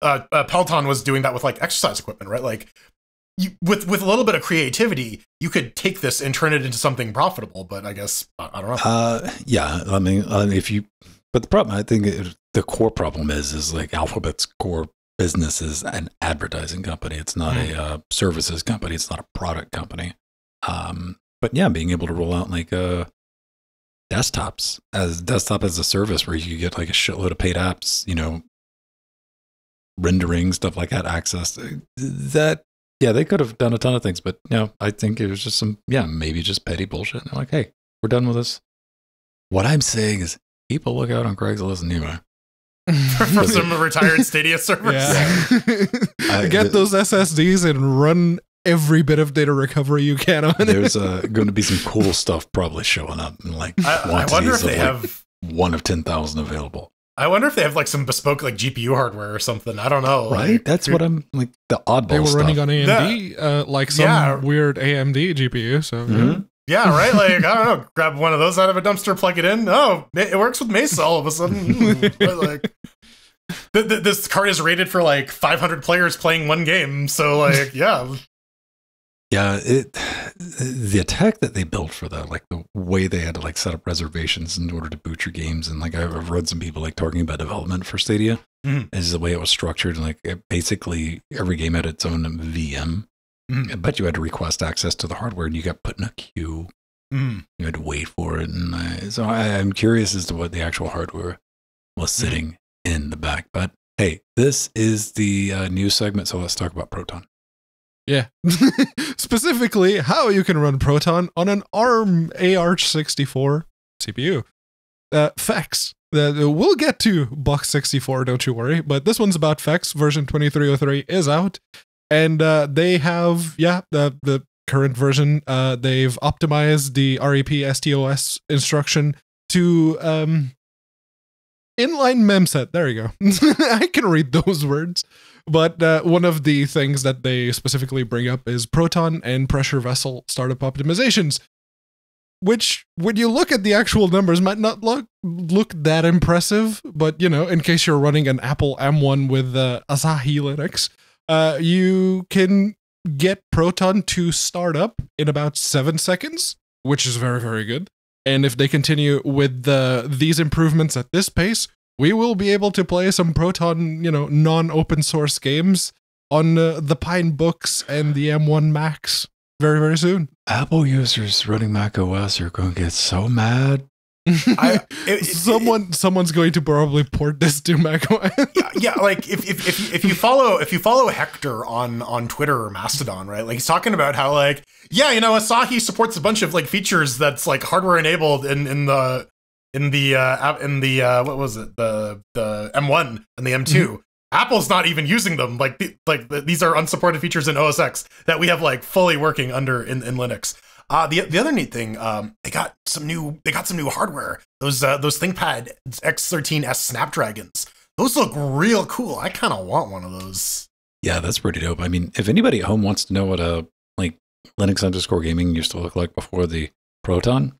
uh, uh, Peloton was doing that with like exercise equipment, right? Like you, with with a little bit of creativity, you could take this and turn it into something profitable. But I guess I, I don't know. Uh, yeah, I mean, uh, if you, but the problem, I think it, the core problem is, is like Alphabet's core business is an advertising company. It's not a uh, services company. It's not a product company. Um, but yeah, being able to roll out like uh, desktops as desktop as a service where you get like a shitload of paid apps, you know, rendering stuff like that, access uh, that yeah, they could have done a ton of things, but you know, I think it was just some, yeah, maybe just petty bullshit. And they're like, hey, we're done with this. What I'm saying is, people look out on Craigslist and eBay. [laughs] for some retired Stadia [laughs] servers. Yeah. [laughs] I- Get the- those SSDs and run every bit of data recovery you can on it. There's uh, going to be some cool [laughs] stuff probably showing up, and like I, I wonder if quantities of, they like, have. one of ten thousand available. I wonder if they have like some bespoke like GPU hardware or something. I don't know. Right? Like, That's what I'm like. The oddball they were stuff. running on AMD, uh, like some Yeah. weird AMD GPU. So yeah. Mhm. Yeah, right. [laughs] Like I don't know. Grab one of those out of a dumpster, plug it in. Oh, it it works with Mesa all of a sudden. [laughs] Mm, but, like. th- th- This card is rated for like 500 players playing one game, so like, yeah, Yeah, it the attack that they built for that, like the way they had to like set up reservations in order to boot your games, and like I've read some people like talking about development for Stadia, Mhm. is the way it was structured. Like it, basically, every game had its own VM, Mhm. but you had to request access to the hardware, and you got put in a queue. Mm. You had to wait for it, and I, so I, I'm curious as to what the actual hardware was sitting in the back. But hey, this is the uh, news segment, so let's talk about Proton. Yeah. [laughs] Specifically, how you can run Proton on an ARM AR64 CPU. Uh, FEX. Uh, we'll get to Box 64, don't you worry. But this one's about FEX. Version 2303 is out. And uh, they have, yeah, the, the current version, uh, they've optimized the REP STOS instruction to um, inline memset. There you go. [laughs] I can read those words. But uh, one of the things that they specifically bring up is proton and pressure vessel startup optimizations, which, when you look at the actual numbers, might not look look that impressive. But you know, in case you're running an Apple M1 with uh, Asahi Linux, uh, you can get Proton to start up in about seven seconds, which is very very good. And if they continue with the these improvements at this pace, we will be able to play some Proton, you know, non-open source games on uh, the Pine Books and the M1 Max very very soon. Apple users running Mac OS are going to get so mad. I, [laughs] it- it- someone someone's going to probably port this to Mac OS. yeah, yeah, like if, if if you- if you follow if you follow Hector on on Twitter or Mastodon, right? Like he's talking about how like yeah, you know, Asahi supports a bunch of like features that's like hardware enabled in in the in the uh in the uh what was it the the M1 and the M2. Apple's not even using them. Like the, like the, these are unsupported features in OS X that we have like fully working under in, in Linux. Uh, the the other neat thing, um, they got some new they got some new hardware. Those uh, those ThinkPad X13s Snapdragons. Those look real cool. I kind of want one of those. Yeah, that's pretty dope. I mean, if anybody at home wants to know what a like Linux underscore gaming used to look like before the Proton.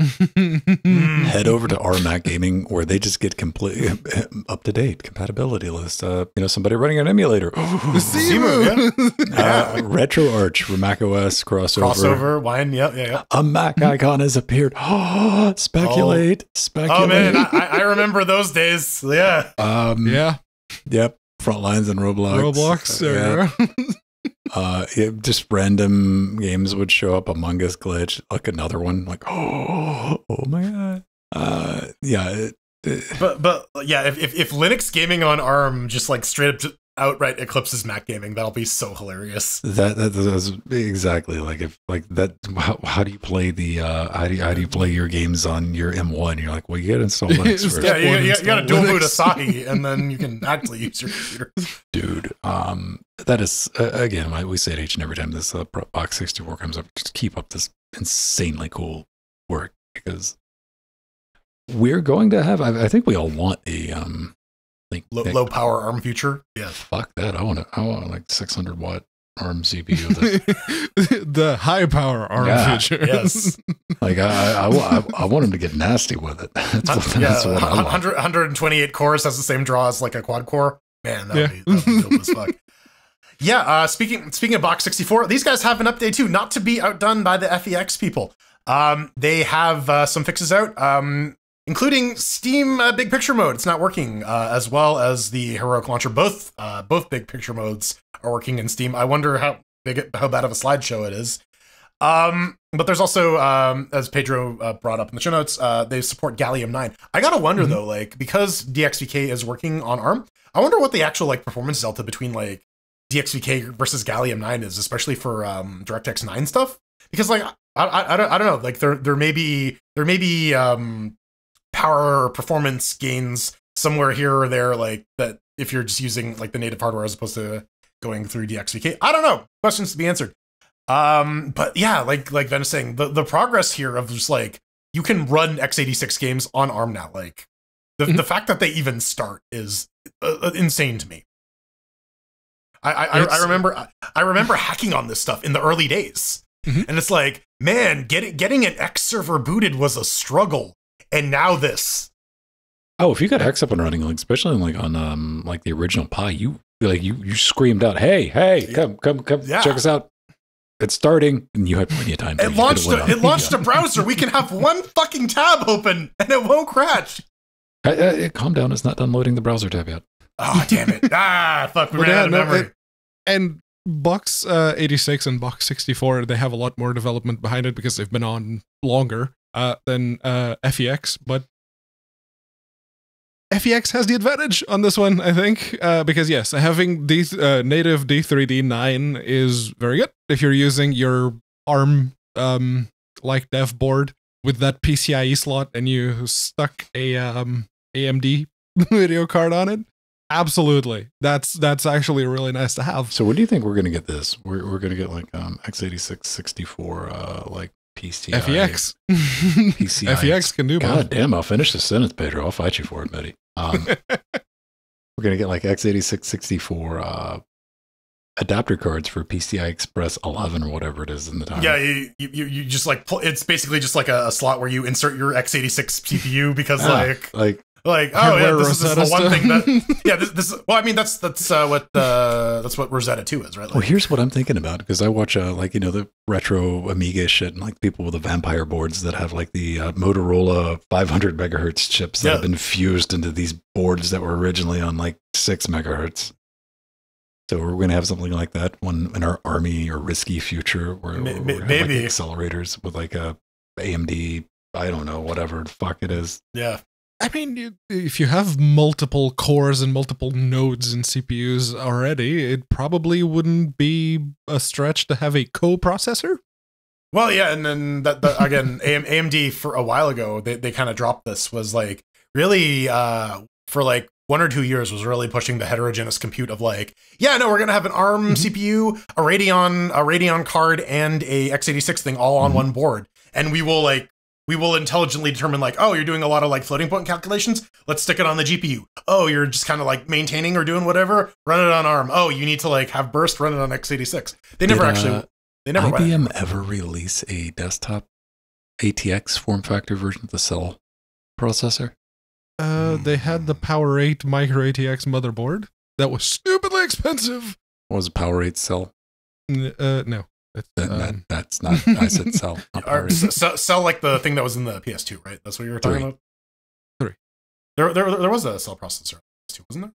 Head over to our Mac Gaming where they just get complete [laughs] up to date compatibility list. Uh, you know, somebody running an emulator. [gasps] Simu. [laughs] Uh, Retro Arch for Mac OS crossover. Crossover wine. Yep. Yeah. Yeah. A Mac icon has appeared. [gasps] speculate, speculate. Oh man, I, I I remember those days. Yeah. um, yeah, Yep. Frontlines and Roblox. Roblox. There Yeah. [laughs] Uh, it, just random games would show up. Among Us glitch, like another one. Like, oh, [gasps] oh my god. Uh, yeah. It, it- But but yeah, if, if if Linux gaming on ARM just like straight up outright eclipses Mac gaming, that'll be so hilarious. that that that's exactly like if like that. How, how do you play the? Uh, how do you, how do you play your games on your M1? You're like, well, you got to [laughs] install Linux first, Yeah, you, you, you got to dual boot Linux. Asahi, and then you can actually use your computer. [laughs] dude. Um, that is uh, again, I- we say it each and every time this uh, Box 64 comes up. Just keep up this insanely cool work because we're going to have. I, I think we all want a um, like Low, like, low power ARM future. Yeah. Fuck that! I want a, I want like 600 watt ARM CPU. That, [laughs] the high power ARM Yeah, feature. yes. [laughs] like I, I, I, I want him to get nasty with it. [laughs] That's what, yeah, that's what I 100, 128 cores has the same draw as like a quad core. Man, that would Yeah. be, that'd be dope as fuck. Yeah, uh, speaking speaking of Box 64, these guys have an update too, not to be outdone by the FEX people. Um, they have uh, some fixes out, um, including Steam uh, Big Picture mode. It's not working, uh, as well as the Heroic Launcher. Both uh, both Big Picture modes are working in Steam. I wonder how big how bad of a slideshow it is. Um, but there's also, um, as Pedro uh, brought up in the show notes, uh, they support Gallium 9. I gotta wonder Mhm. though, like, because DXVK is working on ARM, I wonder what the actual like performance delta between like DXVK versus Gallium 9 is, especially for um, DirectX 9 stuff. Because like I, I, I don't I don't know like there there may be there may be um, power or performance gains somewhere here or there like that if you're just using like the native hardware as opposed to going through DXVK. I don't know. Questions to be answered. Um, but yeah, like like Ben is saying, the the progress here of just like you can run x86 games on ARM now. Like the Mhm. the fact that they even start is uh, uh, insane to me. I I, I, I remember I, remember hacking on this stuff in the early days, Mhm. and it's like, man, getting getting an X server booted was a struggle, and now this. Oh, if you got X up and running, like especially like on um like the original Pi, you like you you screamed out, "Hey, hey, come come come Yeah. check us out! It's starting!" And you had plenty of time. to- It launched a, it launched a browser. We can have [laughs] one fucking tab open and it won't crash. Uh, uh, calm down. It's not done loading the browser tab yet. Oh damn it! [laughs] Ah fuck, we But ran yeah, out of no, memory. it- and box uh, 86 and box 64 they have a lot more development behind it because they've been on longer uh, than uh, fex but fex has the advantage on this one i think. Uh, because yes having D, uh, native d3d9 is very good if you're using your arm um, like dev board with that pcie slot and you stuck a um, amd [laughs] video card on it. Absolutely. That's that's actually really nice to have. So, where do you think we're gonna get this? We're we're gonna get like um x86 64 uh like PCI fex PCI. [laughs] [laughs] fex can do both God damn! I'll finish the sentence, Pedro. I'll fight you for it, buddy. Um, [laughs] we're gonna get like x86 64 uh adapter cards for PCI Express 11 or whatever it is in the time. Yeah, you, you you just like pull, it's basically just like a, a slot where you insert your x86 CPU because Ah, like like like oh yeah this is, this is the one thing that [laughs] yeah this, this is well I mean that's that's uh, what uh, that's what Rosetta 2 is right Well, here's what I'm thinking about because I watch uh, like you know the retro Amiga shit and like people with the vampire boards that have like the uh, Motorola 500 megahertz chips that Yeah. have been fused into these boards that were originally on like six megahertz. So we're going to have something like that one in our army or risky future where May- we're may- gonna have, maybe. like accelerators with like a AMD. I don't know, whatever the fuck it is. yeah I mean, if you have multiple cores and multiple nodes and CPUs already, it probably wouldn't be a stretch to have a co-processor. well yeah and then that, that again [laughs] AMD for a while ago they they kind of dropped this was like really uh for like one or two years was really pushing the heterogeneous compute of like yeah no we're gonna have an ARM Mhm. CPU a Radeon a Radeon card and a x86 thing all on Mhm. one board and we will like we will intelligently determine like oh you're doing a lot of like floating point calculations? Let's stick it on the gpu oh you're just kind of like maintaining or doing whatever? Run it on arm. Oh you need to like have burst run it on x86 they never Did, actually uh, they never went. IBM ever release a desktop ATX form factor version of the Cell processor? Uh, they had the Power 8 Micro ATX motherboard that was stupidly expensive. What was it, Power 8 Cell? N- Uh, no, It's, That, that, um, that's not. I said Cell. not Power Or sell, sell like the thing that was in the PS2, right? That's what you were talking Three. about. Three. There, there, there was a cell processor, on PS2, wasn't there?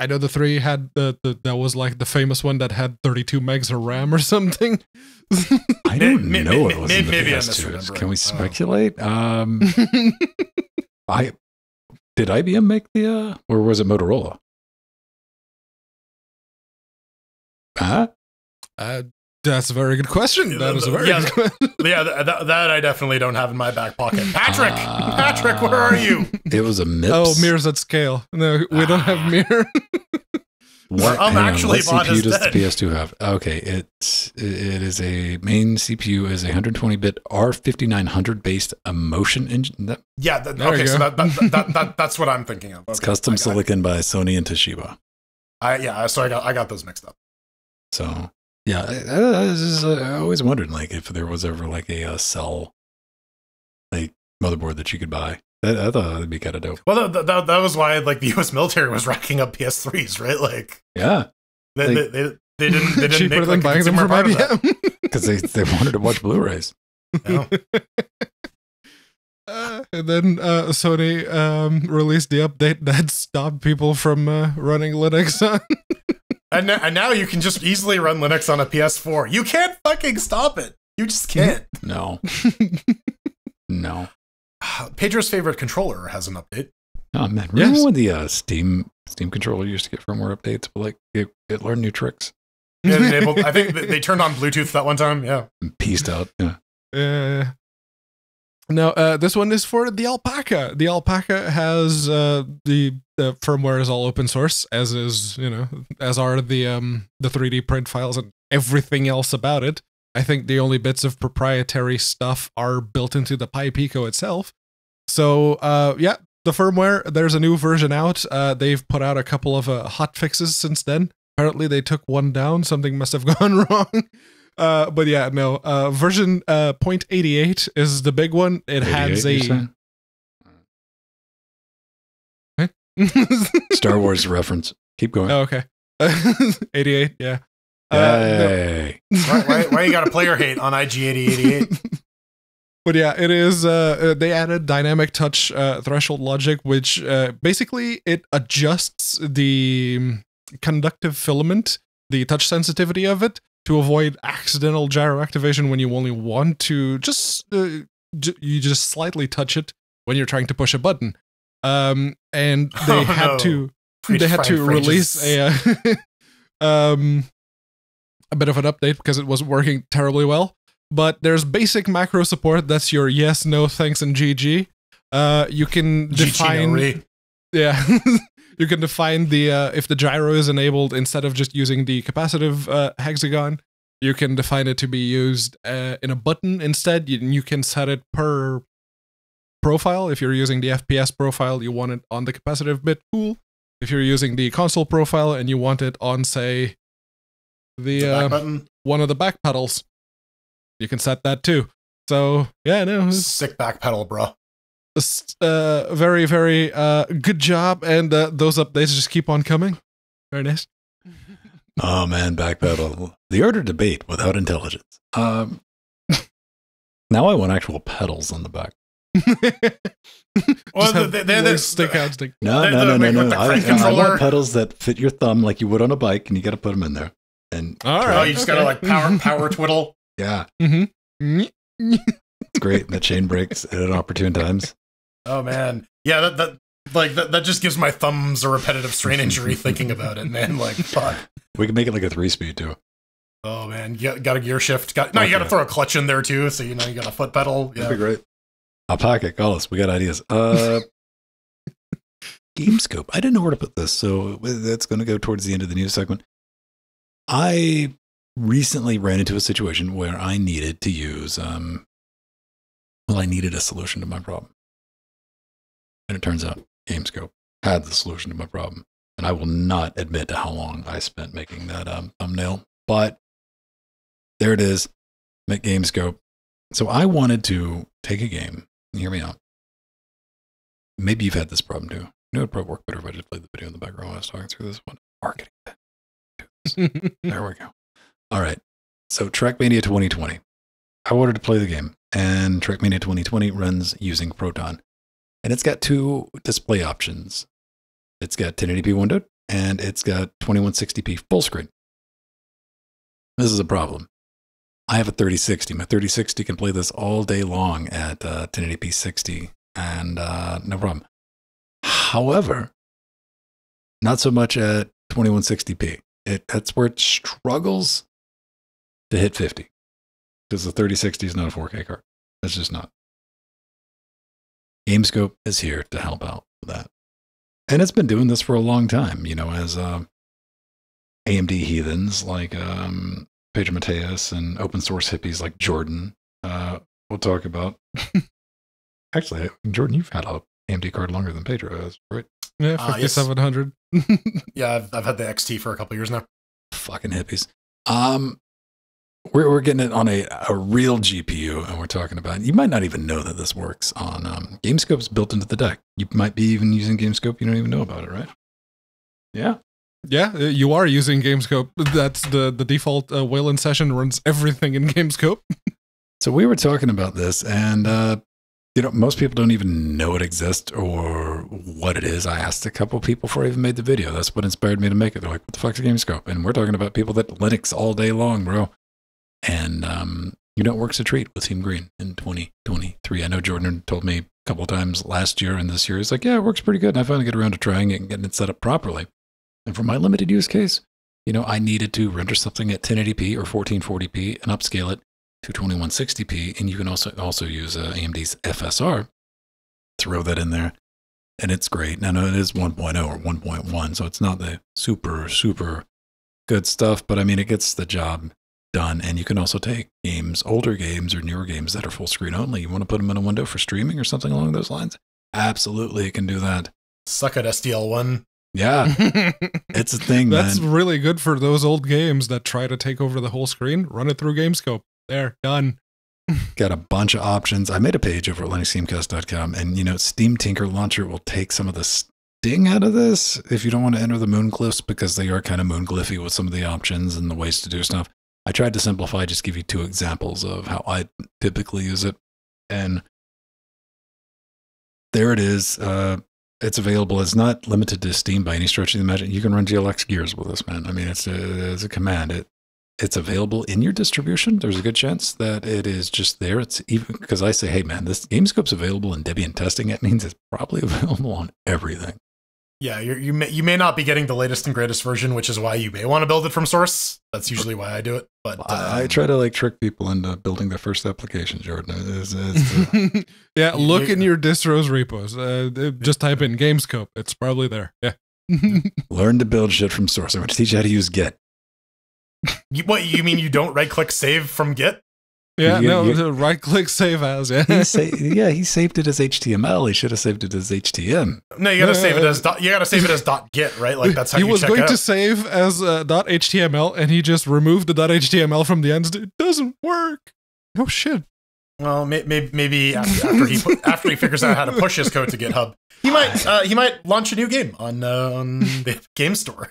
I know the three had the, the that was like the famous one that had 32 megs of RAM or something. [laughs] I don't May- know. may- it was may- in the maybe PS2. Can we speculate? Um, [laughs] I did IBM make the, uh, or was it Motorola? Huh? Uh, that's a very good question. That is a very Yeah, good [laughs] question. yeah, th- th- that I definitely don't have in my back pocket. Patrick, Ah. Patrick, where are you? [laughs] It was a MIPS. Oh, mirrors at scale. No, we don't have mirror. [laughs] What? I'm hang on, actually what CPU does dead. the PS2 have? Okay, it's it is a main CPU is a 120-bit R5900 based Emotion engine. That, Yeah, th- There okay, so go. that, that, that, that, that's what I'm thinking of. it's custom I- I- silicon by Sony and Toshiba. I, yeah, so I got I got those mixed up. So yeah, I, I, just, uh, I always wondered like if there was ever like a, uh cell like motherboard that you could buy. That, I thought that'd be kind of dope. Well, that, that, that was why like the U.S. military was [laughs] racking up PS3s, right? Like Yeah, they Like- they, they, they didn't they [laughs] didn't Cheaper make than like, a buying them from part of that. [laughs] IBM. because they they wanted to watch Blu-rays. Uh, and then uh, Sony um, released the update that stopped people from uh, running Linux on. And, no- and now you can just easily run Linux on a PS4. You can't fucking stop it. You just can't. [laughs] No, [laughs] no. Pedro's favorite controller has an update. Oh man, remember Yes. when the uh, Steam Steam controller used to get firmware updates, but like it, it learned new tricks Yeah, they [laughs] enabled- I think they- they turned on Bluetooth that one time. Yeah. and pieced out. Yeah. Uh, no, uh, this one is for the Alpakka. The Alpakka has uh, the the firmware is all open source, as is you know, as are the um the 3D print files and everything else about it. I think the only bits of proprietary stuff are built into the Pi Pico itself. So uh, yeah, the firmware. There's a new version out. Uh, they've put out a couple of uh, hot fixes since then. Apparently, they took one down. Something must have [laughs] gone wrong. Uh, but yeah, no. Uh, version uh, 0.88 is the big one. It 88, has a [laughs] Star Wars reference. Keep going. oh, okay. [laughs] 88, yeah. Uh, no. Why, why, why you got a player hate on IG8088? [laughs] but yeah, it is. Uh, uh, they added dynamic touch uh, threshold logic, which uh, basically it adjusts the um, conductive filament, the touch sensitivity of it, to avoid accidental gyro activation when you only want to just uh, j- you just slightly touch it when you're trying to push a button. Um, and [laughs] they Oh, had no. to Preach they had to release a uh, [laughs] um a bit of an update because it wasn't working terribly well. But there's basic macro support. That's your yes, no, thanks, and GG. Uh, you can define Gichinori. yeah. [laughs] you can define the uh, if the gyro is enabled instead of just using the capacitive uh, hexagon. You can define it to be used uh, in a button instead. You, you can set it per profile. If you're using the FPS profile, you want it on the capacitive bit. Cool. If you're using the console profile and you want it on, say, the, The uh, button. one of the back pedals, you can set that too. So yeah, no, Sick back pedal, bro. uh, very, very uh, good job, and uh, those updates just keep on coming. Very nice. [laughs] Oh man, backpedal. The art of debate without intelligence. Um, [laughs] now I want actual pedals on the back. [laughs] Well, Just have they- they- more they- stick out stick. No, The- no, no, no, no. I, I want pedals that fit your thumb like you would on a bike, and you got to put them in there. And All Oh, you just gotta like power power twiddle. yeah, Mm-hmm. it's great. the chain breaks at opportune times. Oh man, yeah, that that like that, that just gives my thumbs a repetitive strain injury thinking about it, man. Like [laughs] fuck. We can make it like a three speed too. Oh man, you got, got a gear shift. Got no, you got to throw a clutch in there too, so you know you got a foot pedal. That'd be great. Alpakka, call us. We got ideas. Uh, [laughs] GameScope. I didn't know where to put this, so that's going to go towards the end of the news segment. I recently ran into a situation where I needed to use, um, well, I needed a solution to my problem. And it turns out GameScope had the solution to my problem. And I will not admit to how long I spent making that um, thumbnail, but there it is. Make GameScope. So I wanted to take a game. Hear me out. Maybe you've had this problem too. You know, it'd probably work better if I just played the video in the background while I was talking through this one. Marketing. [laughs] There we go. All right. So Trackmania 2020. I wanted to play the game, and Trackmania 2020 runs using Proton. And it's got two display options. It's got 1080p windowed, and it's got 2160p full screen. This is a problem. I have a 3060. My 3060 can play this all day long at uh, 1080p 60, and uh, no problem. However, not so much at 2160p. It, that's where it struggles to hit 50 because the 3060 is not a 4K card. That's just not. GameScope is here to help out with that. And it's been doing this for a long time, you know, as uh, AMD heathens like um, Pedro Mateus and open source hippies like Jordan. Uh, we'll talk about. [laughs] Actually, Jordan, you've had a AMD card longer than Pedro has, right? yeah, Ah, yes. 5700. [laughs] yeah. I've, I've had the XT for a couple years now. Fucking hippies. Um, we're we're getting it on a, a real GPU, and we're talking about. You might not even know that this works on um, GameScope's built into the deck. You might be even using GameScope. You don't even know about it, right? Yeah. Yeah, uh, you are using GameScope. That's the, the default uh, Wayland session runs everything in GameScope. [laughs] So we were talking about this, and uh, you know, most people don't even know it exists or what it is. I asked a couple people before I even made the video. That's what inspired me to make it. They're like, "What the fuck's GameScope?" And we're talking about people that Linux all day long, bro. And um, you know, it works a treat with Team Green in 2023. I know Jordan told me a couple times last year and this year. He's like, yeah, it works pretty good. And I finally get around to trying it and getting it set up properly. And for my limited use case, you know, I needed to render something at 1080p or 1440p and upscale it to 2160p. And you can also also use uh, AMD's FSR, throw that in there, and it's great. Now, no, it is 1.0 or 1.1, so it's not the super, super good stuff, but I mean, it gets the job done. And you can also take games, older games or newer games that are full screen only. You want to put them in a window for streaming or something along those lines? Absolutely, it can do that. Suck at SDL1. Yeah, [laughs] it's a thing, That's man. really good for those old games that try to take over the whole screen. Run it through GameScope. There, done. [laughs] Got a bunch of options. I made a page over at linuxsteamcast.com, and you know, Steam Tinker Launcher will take some of the sting out of this if you don't want to enter the moonglyphs because they are kind of moon moonglyphy with some of the options and the ways to do stuff. I tried to simplify, just give you two examples of how I typically use it, and there it is. Uh, it's available. It's not limited to Steam by any stretch of the imagination. You can run GLX gears with this, man. I mean, it's a, it's a command. It it's available in your distribution. There's a good chance that it is just there. It's even because I say, hey, man, this GameScope's available in Debian testing. It means it's probably [laughs] available on everything. Yeah, you're, you may you may not be getting the latest and greatest version, which is why you may want to build it from source. That's usually why I do it. But I, I um, try to like trick people into building their first application, Jordan. It's, it's, uh, [laughs] yeah, look you- in your distro's repos. Uh, uh, just type in GameScope. It's probably there. Yeah. [laughs] learn to build shit from source. I'm going to teach you how to use Git. you, what you mean? You don't right click save from Git? Yeah, You- no, you- right click save as. Yeah. He sa- [laughs] yeah, he saved it as HTML. He should have saved it as HTM. No, you gotta No, save it as dot, you gotta save it as dot Git, right? Like that's how he you was check going out. to save as uh, .html and he just removed the dot .html from the end. It doesn't work. Oh shit. Well, may, may, maybe after, after he put, after he figures out how to push his code to GitHub, he might uh, he might launch a new game on uh, on the Game Store.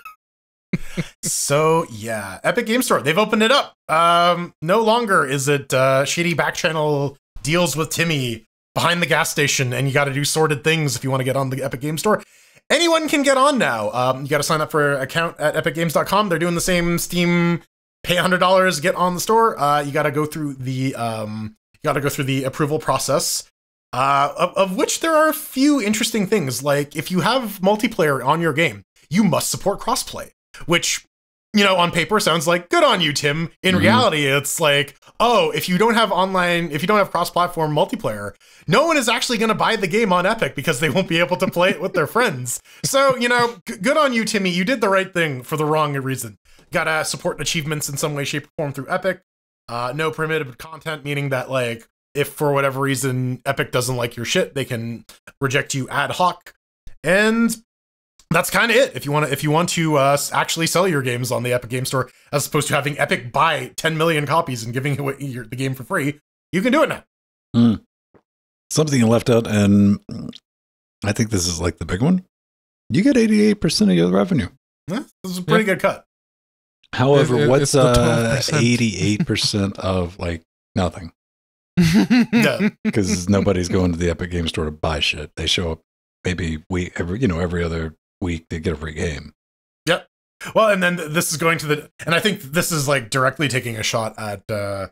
So yeah, Epic Game Store they've opened it up. Um, no longer is it uh, shitty back channel deals with Timmy behind the gas station, and you got to do sorted things if you want to get on the Epic Game Store. Anyone can get on now. Um, you got to sign up for an account at epicgames.com. They're doing the same Steam pay $100 get on the store. Uh, you got to go through the um, you got to go through the approval process. Uh, of, of which there are a few interesting things. Like if you have multiplayer on your game, you must support crossplay, which you know on paper sounds like good on you, Tim. In Mhm. reality, it's like oh, if you don't have online, if you don't have cross-platform multiplayer, no one is actually going to buy the game on Epic because they won't be able to play it with their friends. So you know, g- good on you, Timmy. You did the right thing for the wrong reason. Gotta support achievements in some way, shape, or form through Epic. Uh, no permitted content, meaning that like if for whatever reason Epic doesn't like your shit, they can reject you ad hoc. And that's kind of it. If you want to, if you want to uh, actually sell your games on the Epic Game Store, as opposed to having Epic buy 10 million copies and giving away your, the game for free, you can do it now. Something left out, and I think this is like the big one. You get 88% of your revenue. Eh, This is a pretty good cut. However, It- it- what's it's the uh, 88% of like nothing? [laughs] Yeah. Because nobody's going to the Epic Game Store to buy shit. They show up maybe we every you know every other week they get a free game. Yep. Well, and then this is going to the, and I think this is like directly taking a shot at uh,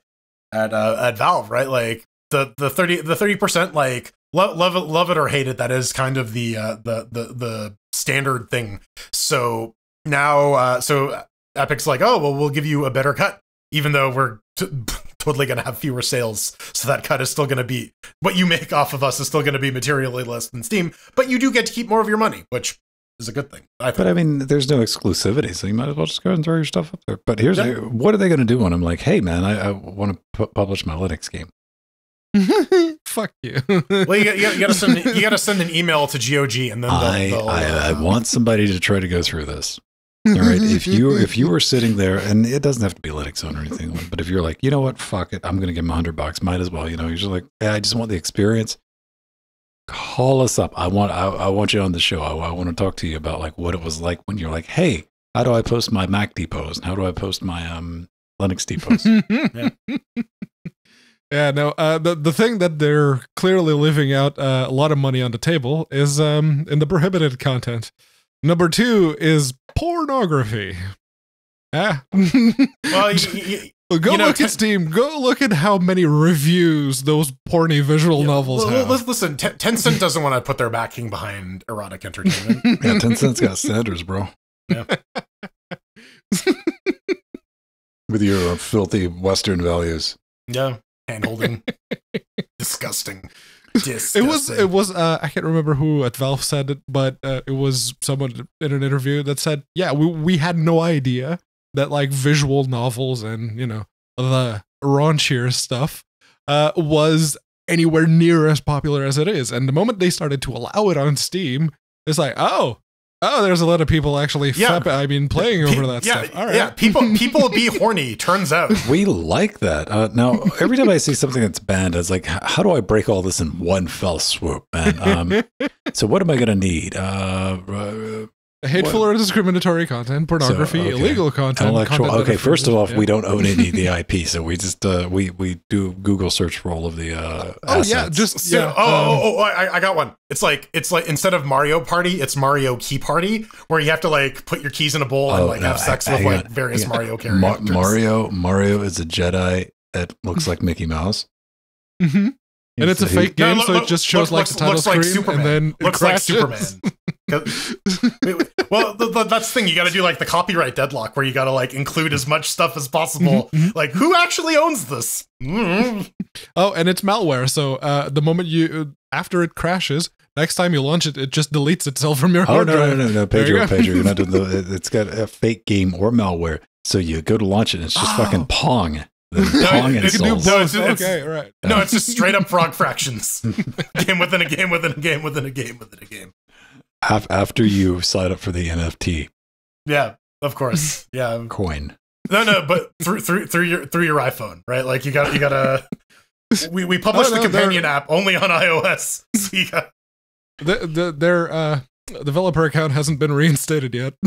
at uh, at Valve, right? Like the the thirty the thirty percent, like lo- love it love it or hate it. That is kind of the uh, the the the standard thing. So now, uh, so Epic's like, oh well, we'll give you a better cut, even though we're [laughs] totally going to have fewer sales. So that cut is still going to be what you make off of us is still going to be materially less than Steam, but you do get to keep more of your money, which is a good thing. I think. But I mean, there's no exclusivity, so you might as well just go and throw your stuff up there. But here's Yeah. what are they going to do when I'm like, hey man, I, I want to pu- publish my Linux game. [laughs] Fuck you. well, you, got- you, you gotta send you gotta send an email to GOG, and then they'll, I, they'll, I I uh, want somebody to try to go through this. All right, if you if you were sitting there, and it doesn't have to be Linux on or anything, but if you're like, you know what, fuck it, I'm going to give him a hundred bucks, might as well. You know, you're just like, hey, I just want the experience. Call us up. I want I, I want you on the show. I, I want to talk to you about like what it was like when you're like, hey, how do I post my Mac depots and how do I post my um Linux depots? [laughs] yeah. no. Uh, the the thing that they're clearly leaving out uh, a lot of money on the table is um in the prohibited content. Number two is pornography. Ah. well, you, you, Well, go You know, look at Steam. Go look at how many reviews those porny visual novels Well, have. listen, Ten- Tencent doesn't want to put their backing behind erotic entertainment. [laughs] Yeah, [laughs] Tencent's got standards, bro. Yeah. [laughs] With your uh, filthy Western values. yeah, hand holding, disgusting. Disgusting. It was it was uh, I can't remember who at Valve said it, but uh, it was someone in an interview that said, "Yeah, we we had no idea that like visual novels and you know the raunchier stuff uh, was anywhere near as popular as it is." And the moment they started to allow it on Steam, it's like, oh, oh, there's a lot of people actually, Yeah. fep- I mean, playing over Pe- that yeah, stuff. All right, yeah. People [laughs] people be horny. Turns out. [laughs] We like that. Uh, now, every time I see something that's banned, I was like, how do I break all this in one fell swoop, man? Um, [laughs] so, what am I going to need? Uh, hateful or discriminatory content, pornography, okay. illegal content, intellectual. content Okay, first of all, infringes- we don't own any of the IP, so we just uh, we we do Google search for all of the. Uh, Oh yeah, just So, yeah. oh, um, oh, oh, I, I got one. It's like it's like instead of Mario Party, it's Mario Key Party, where you have to like put your keys in a bowl and Oh, like no, have sex hang with like on, various hang on. Mario Ma- characters. Mario. Mario is a Jedi that looks like Mickey Mouse. [laughs] mhm. And it's a fake No, game, look- so it just shows look- like the title looks like screen, Superman. and then it looks crashes. Superman. wait, wait. well, th- th- that's the thing. You got to do like the copyright deadlock, where you got to like include as much stuff as possible. Mhm, mhm. Like, who actually owns this? [laughs] Oh, and it's malware. So uh, the moment you after it crashes, next time you launch it, it just deletes itself from your Oh hard no, no, drive. no, no, you Pedro, go. Pedro, you're not [laughs] doing the. It's got a fake game or malware. So you go to launch it, and it's just Oh. fucking Pong. The No, it- it do installs. it's- it's- okay, right. No, it's just straight up frog fractions. [laughs] game within a game within a game within a game within a game. After you sign up for the NFT Yeah, of course. Yeah. [laughs] coin. No, no, but through through through your through your iPhone, right? Like you got you gotta. [laughs] We we published Oh, no, the companion app only on iOS. So you got, The, the, their uh, developer account hasn't been reinstated yet. [laughs]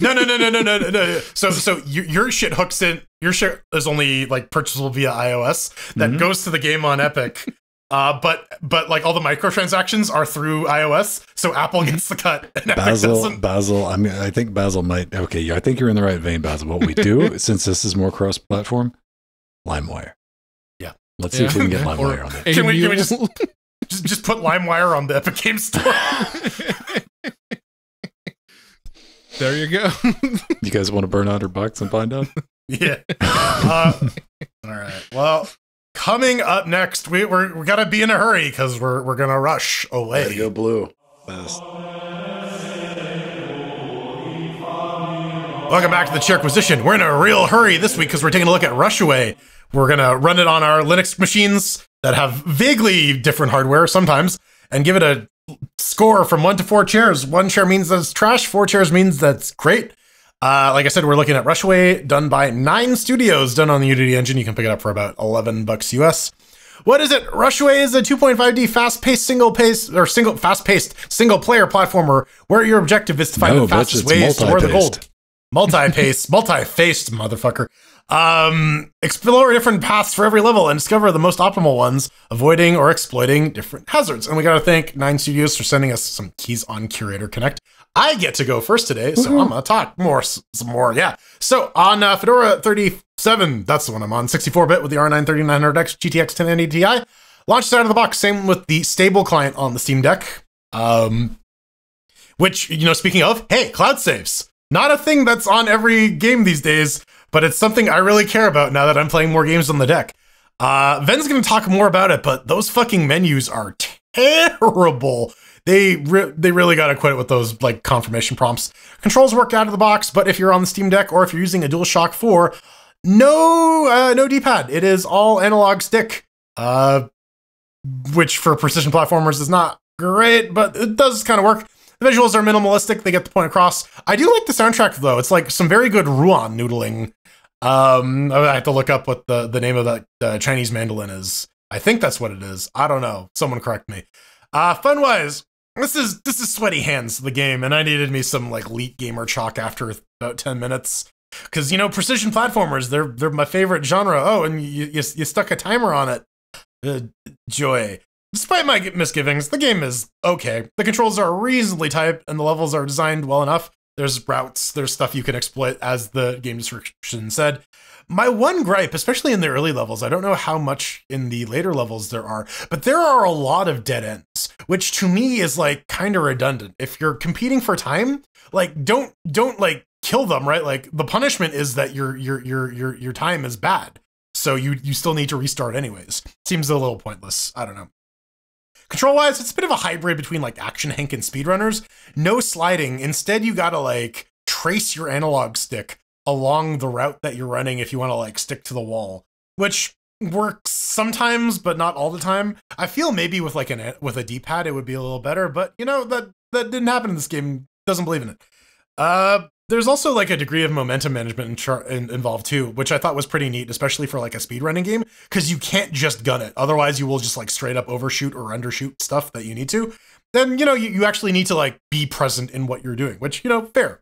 no, no, no, no, no, no, no, no. So so your, your shit hooks in. Your shit is only like purchasable via iOS. That Mhm. goes to the game on Epic. [laughs] Uh, but but like all the microtransactions are through iOS, so Apple gets the cut and Basil, doesn't. Basil. I mean, I think Basil might. Okay, yeah, I think you're in the right vein, Basil. What we do, [laughs] since this is more cross-platform, LimeWire. Yeah. Let's see if we can get LimeWire on there. a Can we- can we mule. Just just put LimeWire on the Epic Game Store. There you go. [laughs] You guys want to burn hundred bucks and find out? [laughs] Yeah. Uh, all right. Well, coming up next, we we're, we gotta be in a hurry because we're we're gonna rush away. Gotta go blue. Fast. Welcome back to the Chairquisition. We're in a real hurry this week because we're taking a look at Rushaway. We're gonna run it on our Linux machines that have vaguely different hardware sometimes, and give it a score from one to four chairs. One chair means that's trash. Four chairs means that's great. Uh, like I said, we're looking at Rushaway, done by Nine Studios, done on the Unity engine. You can pick it up for about eleven bucks US. What is it? Rushaway is a 2.5D fast-paced single pace or single fast-paced single player platformer where your objective is to find No, the fastest it's to toward the gold. Multi-paced, multi-faced, motherfucker. Um, explore different paths for every level and discover the most optimal ones, avoiding or exploiting different hazards. And we got to thank Nine Studios for sending us some keys on Curator Connect. I get to go first today, so I'm gonna talk more, some more. Yeah. So on uh, Fedora 37, that's the one I'm on, 64-bit with the R9 3900X GTX 1090 Ti. Launched out of the box. Same with the stable client on the Steam Deck. Um, which you know, speaking of, hey, cloud saves. Not a thing that's on every game these days, but it's something I really care about now that I'm playing more games on the deck. Uh, Venn's gonna talk more about it, but those fucking menus are terrible. They re- they really got to quit with those like confirmation prompts. Controls work out of the box, but if you're on the Steam Deck or if you're using a DualShock 4, no uh, no D-pad. It is all analog stick. Uh, which for precision platformers is not great, but it does kind of work. The visuals are minimalistic; they get the point across. I do like the soundtrack though; it's like some very good Ruan noodling. Um, I have to look up what the the name of that uh, Chinese mandolin is. I think that's what it is. I don't know. Someone correct me. Uh, fun wise, this is this is sweaty hands the game, and I needed me some like elite gamer chalk after about ten minutes. Because you know, precision platformers, they're they're my favorite genre. Oh, and you you, you stuck a timer on it. Uh, joy. Despite my misgivings, the game is okay. The controls are reasonably tight, and the levels are designed well enough. There's routes, there's stuff you can exploit, as the game description said. My one gripe, especially in the early levels, I don't know how much in the later levels there are, but there are a lot of dead ends, which to me is like kind of redundant. If you're competing for time, like don't don't like kill them, right? Like the punishment is that your your your your your time is bad. So you you still need to restart anyways. Seems a little pointless. I don't know. Control wise, it's a bit of a hybrid between like Action Henk and speedrunners. No sliding. Instead, you gotta like trace your analog stick along the route that you're running if you want to like stick to the wall, which works sometimes but not all the time. I feel maybe with like an with a D-pad it would be a little better, but you know that that didn't happen in this game. Doesn't believe in it. Uh there's also like a degree of momentum management in involved too, which I thought was pretty neat, especially for like a speedrunning game, because you can't just gun it. Otherwise, you will just like straight up overshoot or undershoot stuff that you need to. Then you know you, you actually need to like be present in what you're doing, which you know fair.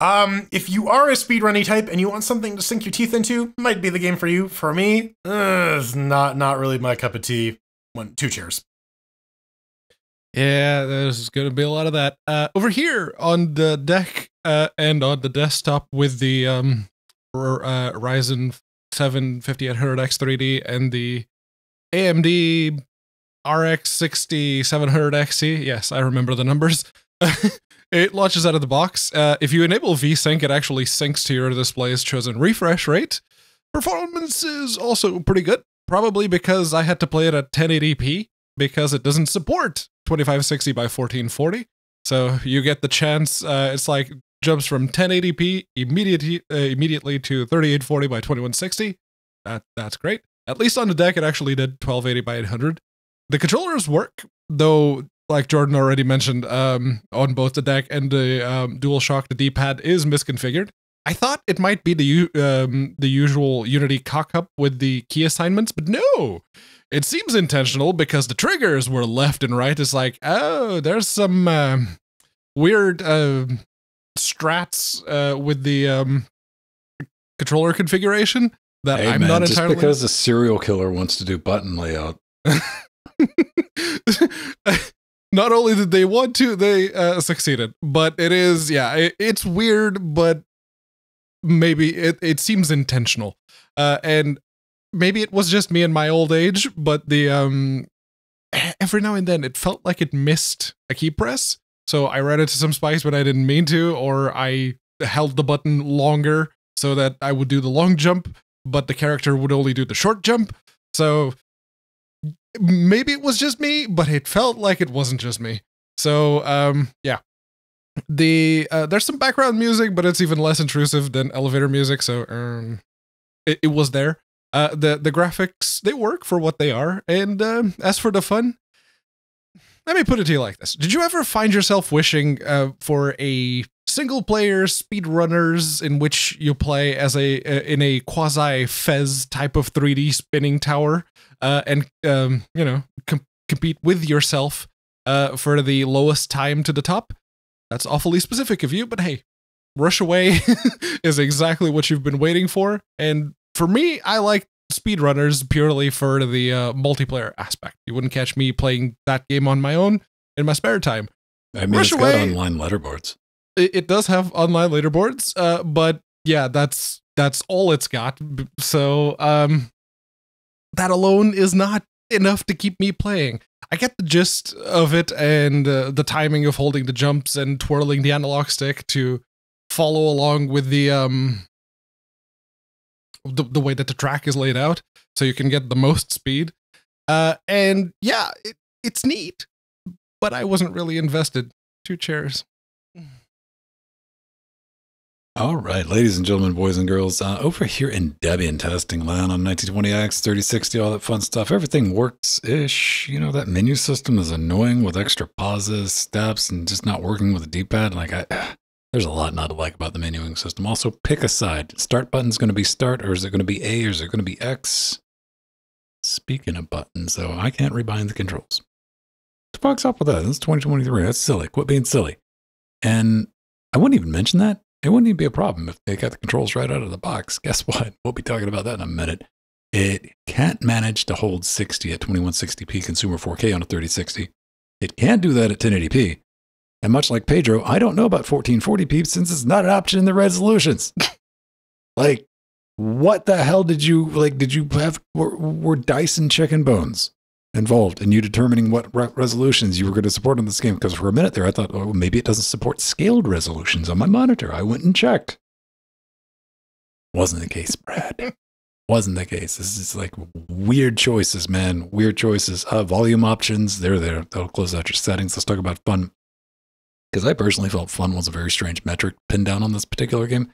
Um, if you are a speedrunning type and you want something to sink your teeth into, might be the game for you. For me, uh, it's not not really my cup of tea. One, two chairs. Yeah, there's going to be a lot of that. Uh, over here on the deck uh, and on the desktop with the um, uh, Ryzen 7 5800X 3D and the AMD RX 6700XT. Yes, I remember the numbers. [laughs] it launches out of the box. Uh, if you enable VSync, it actually syncs to your display's chosen refresh rate. Performance is also pretty good, probably because I had to play it at 1080p because it doesn't support 2560 by 1440. So you get the chance. Uh, it's like jumps from 1080p immediately uh, immediately to 3840 by 2160. That that's great. At least on the deck, it actually did 1280 by 800. The controllers work, though. Like Jordan already mentioned, um, on both the deck and the um, DualShock, the D-pad is misconfigured. I thought it might be the um, the usual Unity cock up with the key assignments, but no, it seems intentional because the triggers were left and right. It's like, oh, there's some uh, weird uh, strats uh, with the um, controller configuration that Hey I'm man, not just because a serial killer wants to do button layout, [laughs] not only did they want to, they uh, succeeded. But it is, yeah, it, it's weird, but maybe it, it seems intentional. Uh, and maybe it was just me in my old age, but the um, every now and then it felt like it missed a key press. So I ran into some spikes when I didn't mean to, or I held the button longer so that I would do the long jump, but the character would only do the short jump. So maybe it was just me, but it felt like it wasn't just me. So um, yeah. The uh, there's some background music, but it's even less intrusive than elevator music. So um, it, it was there. Uh, the the graphics they work for what they are, and um as for the fun, let me put it to you like this: Did you ever find yourself wishing uh, for a single player speedrunners in which you play as a uh, in a quasi Fez type of 3D spinning tower, uh, and um, you know com- compete with yourself uh, for the lowest time to the top? That's awfully specific of you, but hey, Rush Away [laughs] is exactly what you've been waiting for, and for me, I like speedrunners purely for the uh, multiplayer aspect. You wouldn't catch me playing that game on my own in my spare time. I mean, Rush it's got online letterboards. It, it does have online leaderboards, uh, but yeah, that's that's all it's got. So um, that alone is not enough to keep me playing. I get the gist of it and uh, the timing of holding the jumps and twirling the analog stick to follow along with the um the, the way that the track is laid out so you can get the most speed. Uh and yeah, it, it's neat, but I wasn't really invested. Two chairs. All right, ladies and gentlemen, boys and girls, uh, over here in Debian testing land on 1920X, 3060, all that fun stuff, everything works ish. You know, that menu system is annoying with extra pauses, steps, and just not working with the D pad. Like, I, there's a lot not to like about the menuing system. Also, pick a side. Start button's going to be start, or is it going to be A, or is it going to be X? Speaking of buttons, though, I can't rebind the controls. The fuck's up with that? That's 2023. That's silly. Quit being silly. And I wouldn't even mention that. It wouldn't even be a problem if they got the controls right out of the box. [laughs] Guess what? We'll be talking about that in a minute. It can't manage to hold 60 at 2160p consumer 4K on a 3060. It can't do that at 1080p, And much like Pedro, I don't know about 1440p since it's not an option in the resolutions. [laughs] like, what the hell did you like? Did you have were, were and chicken bones involved in you determining what re- resolutions you were going to support on this game? Because for a minute there, I thought, oh, maybe it doesn't support scaled resolutions on my monitor. I went and checked. Wasn't the case, Brad. [laughs] Wasn't the case. This is like weird choices, man. Weird choices. Uh, volume options, they're there. They'll close out your settings. Let's talk about fun. Because I personally felt fun was a very strange metric pinned down on this particular game.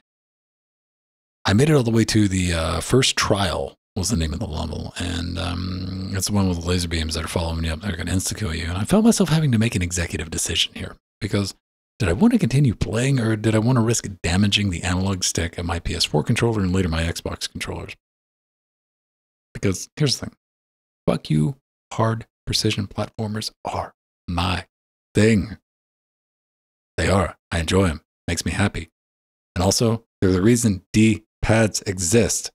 I made it all the way to the uh, first trial was the name of the level, and um, it's the one with the laser beams that are following you up. They're going to insta kill you, and I found myself having to make an executive decision here because did I want to continue playing, or did I want to risk damaging the analog stick of my PS4 controller and later my Xbox controllers? Because here's the thing: fuck you, hard precision platformers are my thing. They are. I enjoy them. Makes me happy. And also, they're the reason D pads exist.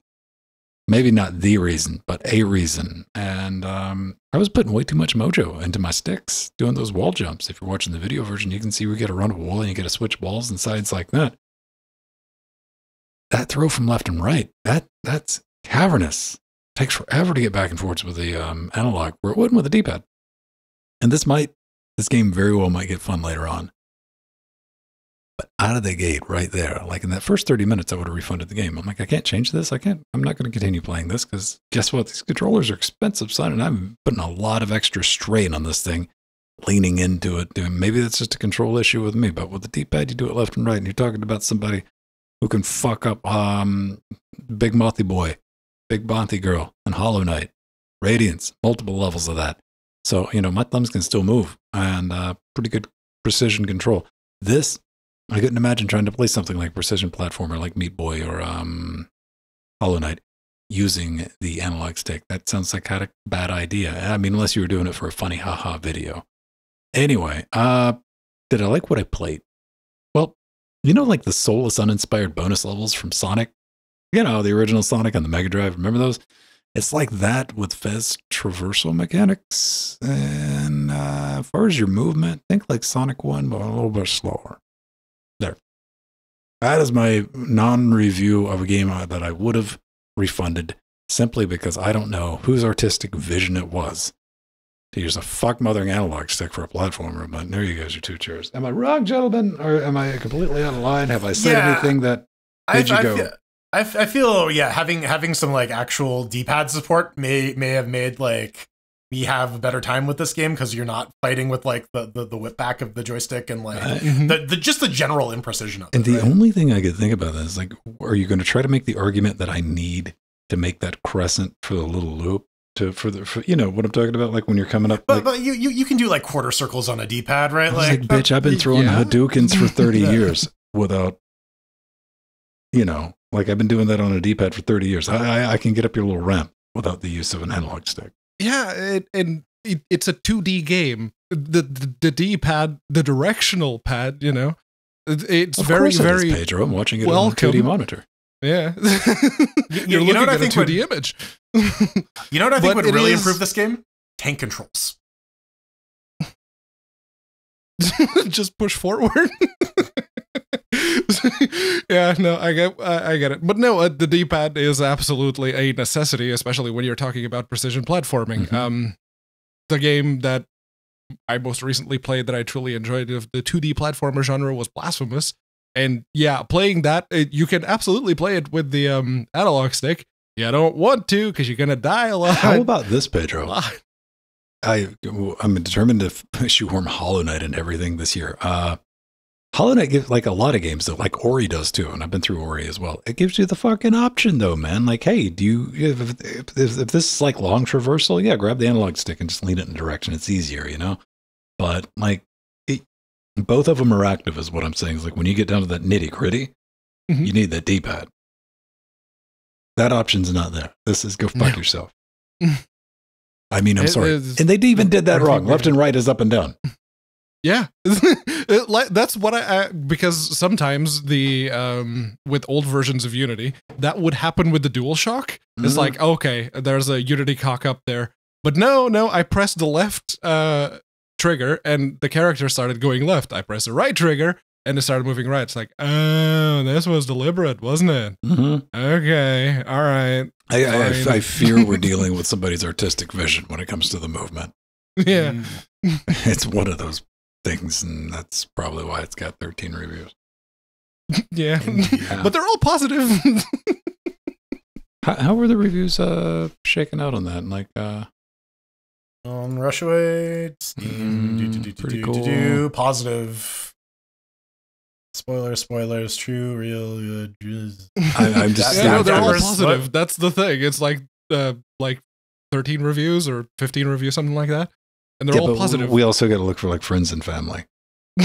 Maybe not the reason, but a reason. And um, I was putting way too much mojo into my sticks doing those wall jumps. If you're watching the video version, you can see we get to run a wall and you get to switch walls and sides like that. That throw from left and right, that that's cavernous. Takes forever to get back and forth with the um, analog, where it wouldn't with the D-pad. And this might, this game very well might get fun later on. But out of the gate, right there, like in that first 30 minutes, I would have refunded the game. I'm like, I can't change this. I can't, I'm not going to continue playing this because guess what? These controllers are expensive, son. And I'm putting a lot of extra strain on this thing, leaning into it. Doing, maybe that's just a control issue with me, but with the D pad, you do it left and right. And you're talking about somebody who can fuck up um, Big Mothy Boy, Big Bonty Girl, and Hollow Knight, Radiance, multiple levels of that. So, you know, my thumbs can still move and uh, pretty good precision control. This I couldn't imagine trying to play something like precision platformer like Meat Boy or um, Hollow Knight using the analog stick. That sounds like a bad idea. I mean, unless you were doing it for a funny haha video. Anyway, uh, did I like what I played? Well, you know, like the soulless, uninspired bonus levels from Sonic? You know, the original Sonic on the Mega Drive. Remember those? It's like that with Fez traversal mechanics. And uh, as far as your movement, think like Sonic 1, but a little bit slower. That is my non review of a game uh, that I would have refunded simply because I don't know whose artistic vision it was to use a fuck mothering analog stick for a platformer. But there you guys, your two chairs. Am I wrong, gentlemen? Or am I completely out of line? Have I said Yeah. anything that made you I, go? feel, I, I feel yeah, having having some like actual D-pad support may may have made like me have a better time with this game because you're not fighting with like the, the the whip back of the joystick and like Uh, the, the just the general imprecision of And it. the right? only thing I could think about is like, are you going to try to make the argument that I need to make that crescent for the little loop to for the for, you know what I'm talking about? Like when you're coming up, but like, but you, you you can do like quarter circles on a D-pad, right? Was like, bitch, I've been [laughs] throwing yeah. Hadoukens for 30 [laughs] Yeah. years without, you know, like I've been doing that on a D-pad for 30 years. I, I, I can get up your little ramp without the use of an analog stick. Yeah, it, and it, it's a 2D game. The, the the D pad, the directional pad, you know, it- it's Of very course it is, very Pedro. I'm watching it welcome. on a 2D monitor. yeah. [laughs] You're you know looking what I at a 2D image. [laughs] You know what I think But would really is- improve this game? Tank controls. [laughs] Just push forward. [laughs] yeah, no, I get, I, get it. But no, uh, the D-pad is absolutely a necessity, especially when you're talking about precision platforming. Mhm. Um, the game that I most recently played that I truly enjoyed of the 2D platformer genre was Blasphemous, and yeah, playing that it, you can absolutely play it with the um analog stick. You don't want to because you're gonna die a lot. How about this, Pedro? [laughs] I I'm determined to [laughs] shoehorn Hollow Knight and everything this year. Uh, Hollow Knight gives like a lot of games though, like Ori does too, and I've been through Ori as well. It gives you the fucking option though, man. Like, hey, do you if if, if, this is like long traversal, yeah, grab the analog stick and just lean it in a direction. It's easier, you know. But like, it, both of them are active, is what I'm saying. Is like when you get down to that nitty gritty, Mhm. you need that D-pad. That option's not there. This is go fuck No. yourself. [laughs] I mean, I'm It sorry. is- And they even did that wrong. Left and right is up and down. Yeah, [laughs] It li- that's what I, I because sometimes the um with old versions of Unity that would happen with the DualShock. It's Mhm. like okay, there's a Unity cock up there, but no, no, I pressed the left uh trigger and the character started going left. I pressed the right trigger and it started moving right. It's like, oh, this was deliberate, wasn't it? Mhm. Okay, all right. I, I, I, I fear we're [laughs] dealing with somebody's artistic vision when it comes to the movement. Yeah. Mm. [laughs] It's one of those things, and that's probably why it's got 13 reviews. [laughs] Yeah. Yeah. but they're all positive. How, how were the reviews uh, shaken out on that? Like, uh, On Rushaway, Steam, Mm, do, do, do, do, pretty do, cool. do, do, positive. Spoilers, spoilers, true, real, good. I, I'm [laughs] just Yeah, yeah, no, they're all positive. That's the thing. It's like uh like 13 reviews or 15 reviews, something like that. And they're yeah, all positive. We also got to look for like friends and family. [laughs]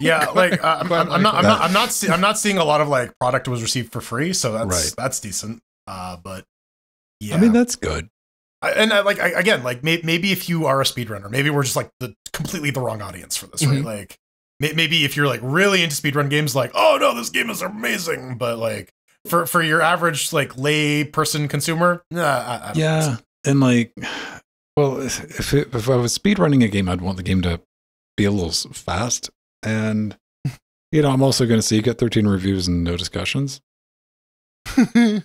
Yeah, like uh, I'm, I'm, I'm not, I'm not, I'm not, see, I'm not seeing a lot of like product was received for free, so that's Right. that's decent. Uh, but yeah, I mean, that's good. I- and uh, like I, again, like may, maybe if you are a speedrunner, maybe we're just like the completely the wrong audience for this, right? Mhm. Like may, maybe if you're like really into speedrun games, like oh no, this game is amazing, but like for for your average like lay person consumer, nah, I, I don't think Yeah, and like, well, if it, if I was speedrunning a game, I'd want the game to be a little fast, and you know, I'm also going to see you get 13 reviews and no discussions. [laughs]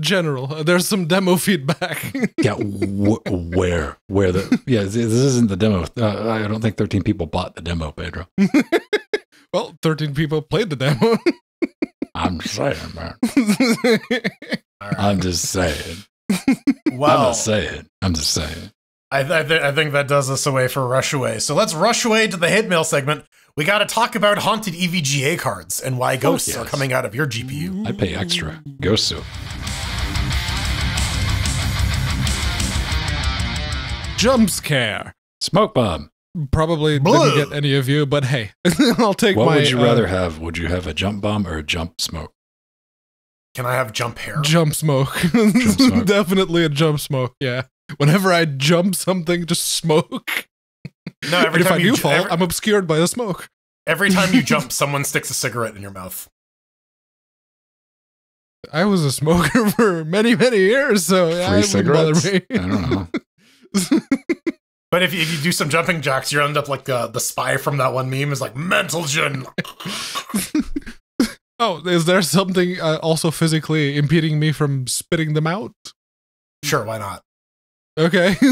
General, uh, there's some demo feedback. [laughs] Yeah, wh- where, where the? Yeah, this this isn't the demo. Uh, I don't think 13 people bought the demo, Pedro. [laughs] well, 13 people played the demo. I'm just saying, man. All right. I'm just saying. I'm well, not saying. I'm just saying. I, th- I, th- I think that does us away for Rush Away. So let's rush away to the hate mail segment. We got to talk about haunted E EVGA cards and why ghosts are yes. coming out of your GPU. I pay extra. Go Sue. Jump scare. Smoke bomb. Probably Blue. didn't get any of you, but hey, [laughs] I'll take What my would you uh, rather have? Would you have a jump bomb or a jump smoke? Can I have jump hair? jump smoke. [laughs] smoke. Definitely a jump smoke. Yeah. Whenever I jump something, just smoke. No, every and if time I you do ju- fall, every- I'm obscured by the smoke. Every time you jump, [laughs] someone sticks a cigarette in your mouth. I was a smoker [laughs] for many, many years, so Free it wouldn't bother cigarettes? me. I don't know. [laughs] But if you, if you do some jumping jacks, you end up like uh, the spy from that one meme is like mental gen. oh, is there something uh, also physically impeding me from spitting them out? Sure, why not? Okay. [laughs]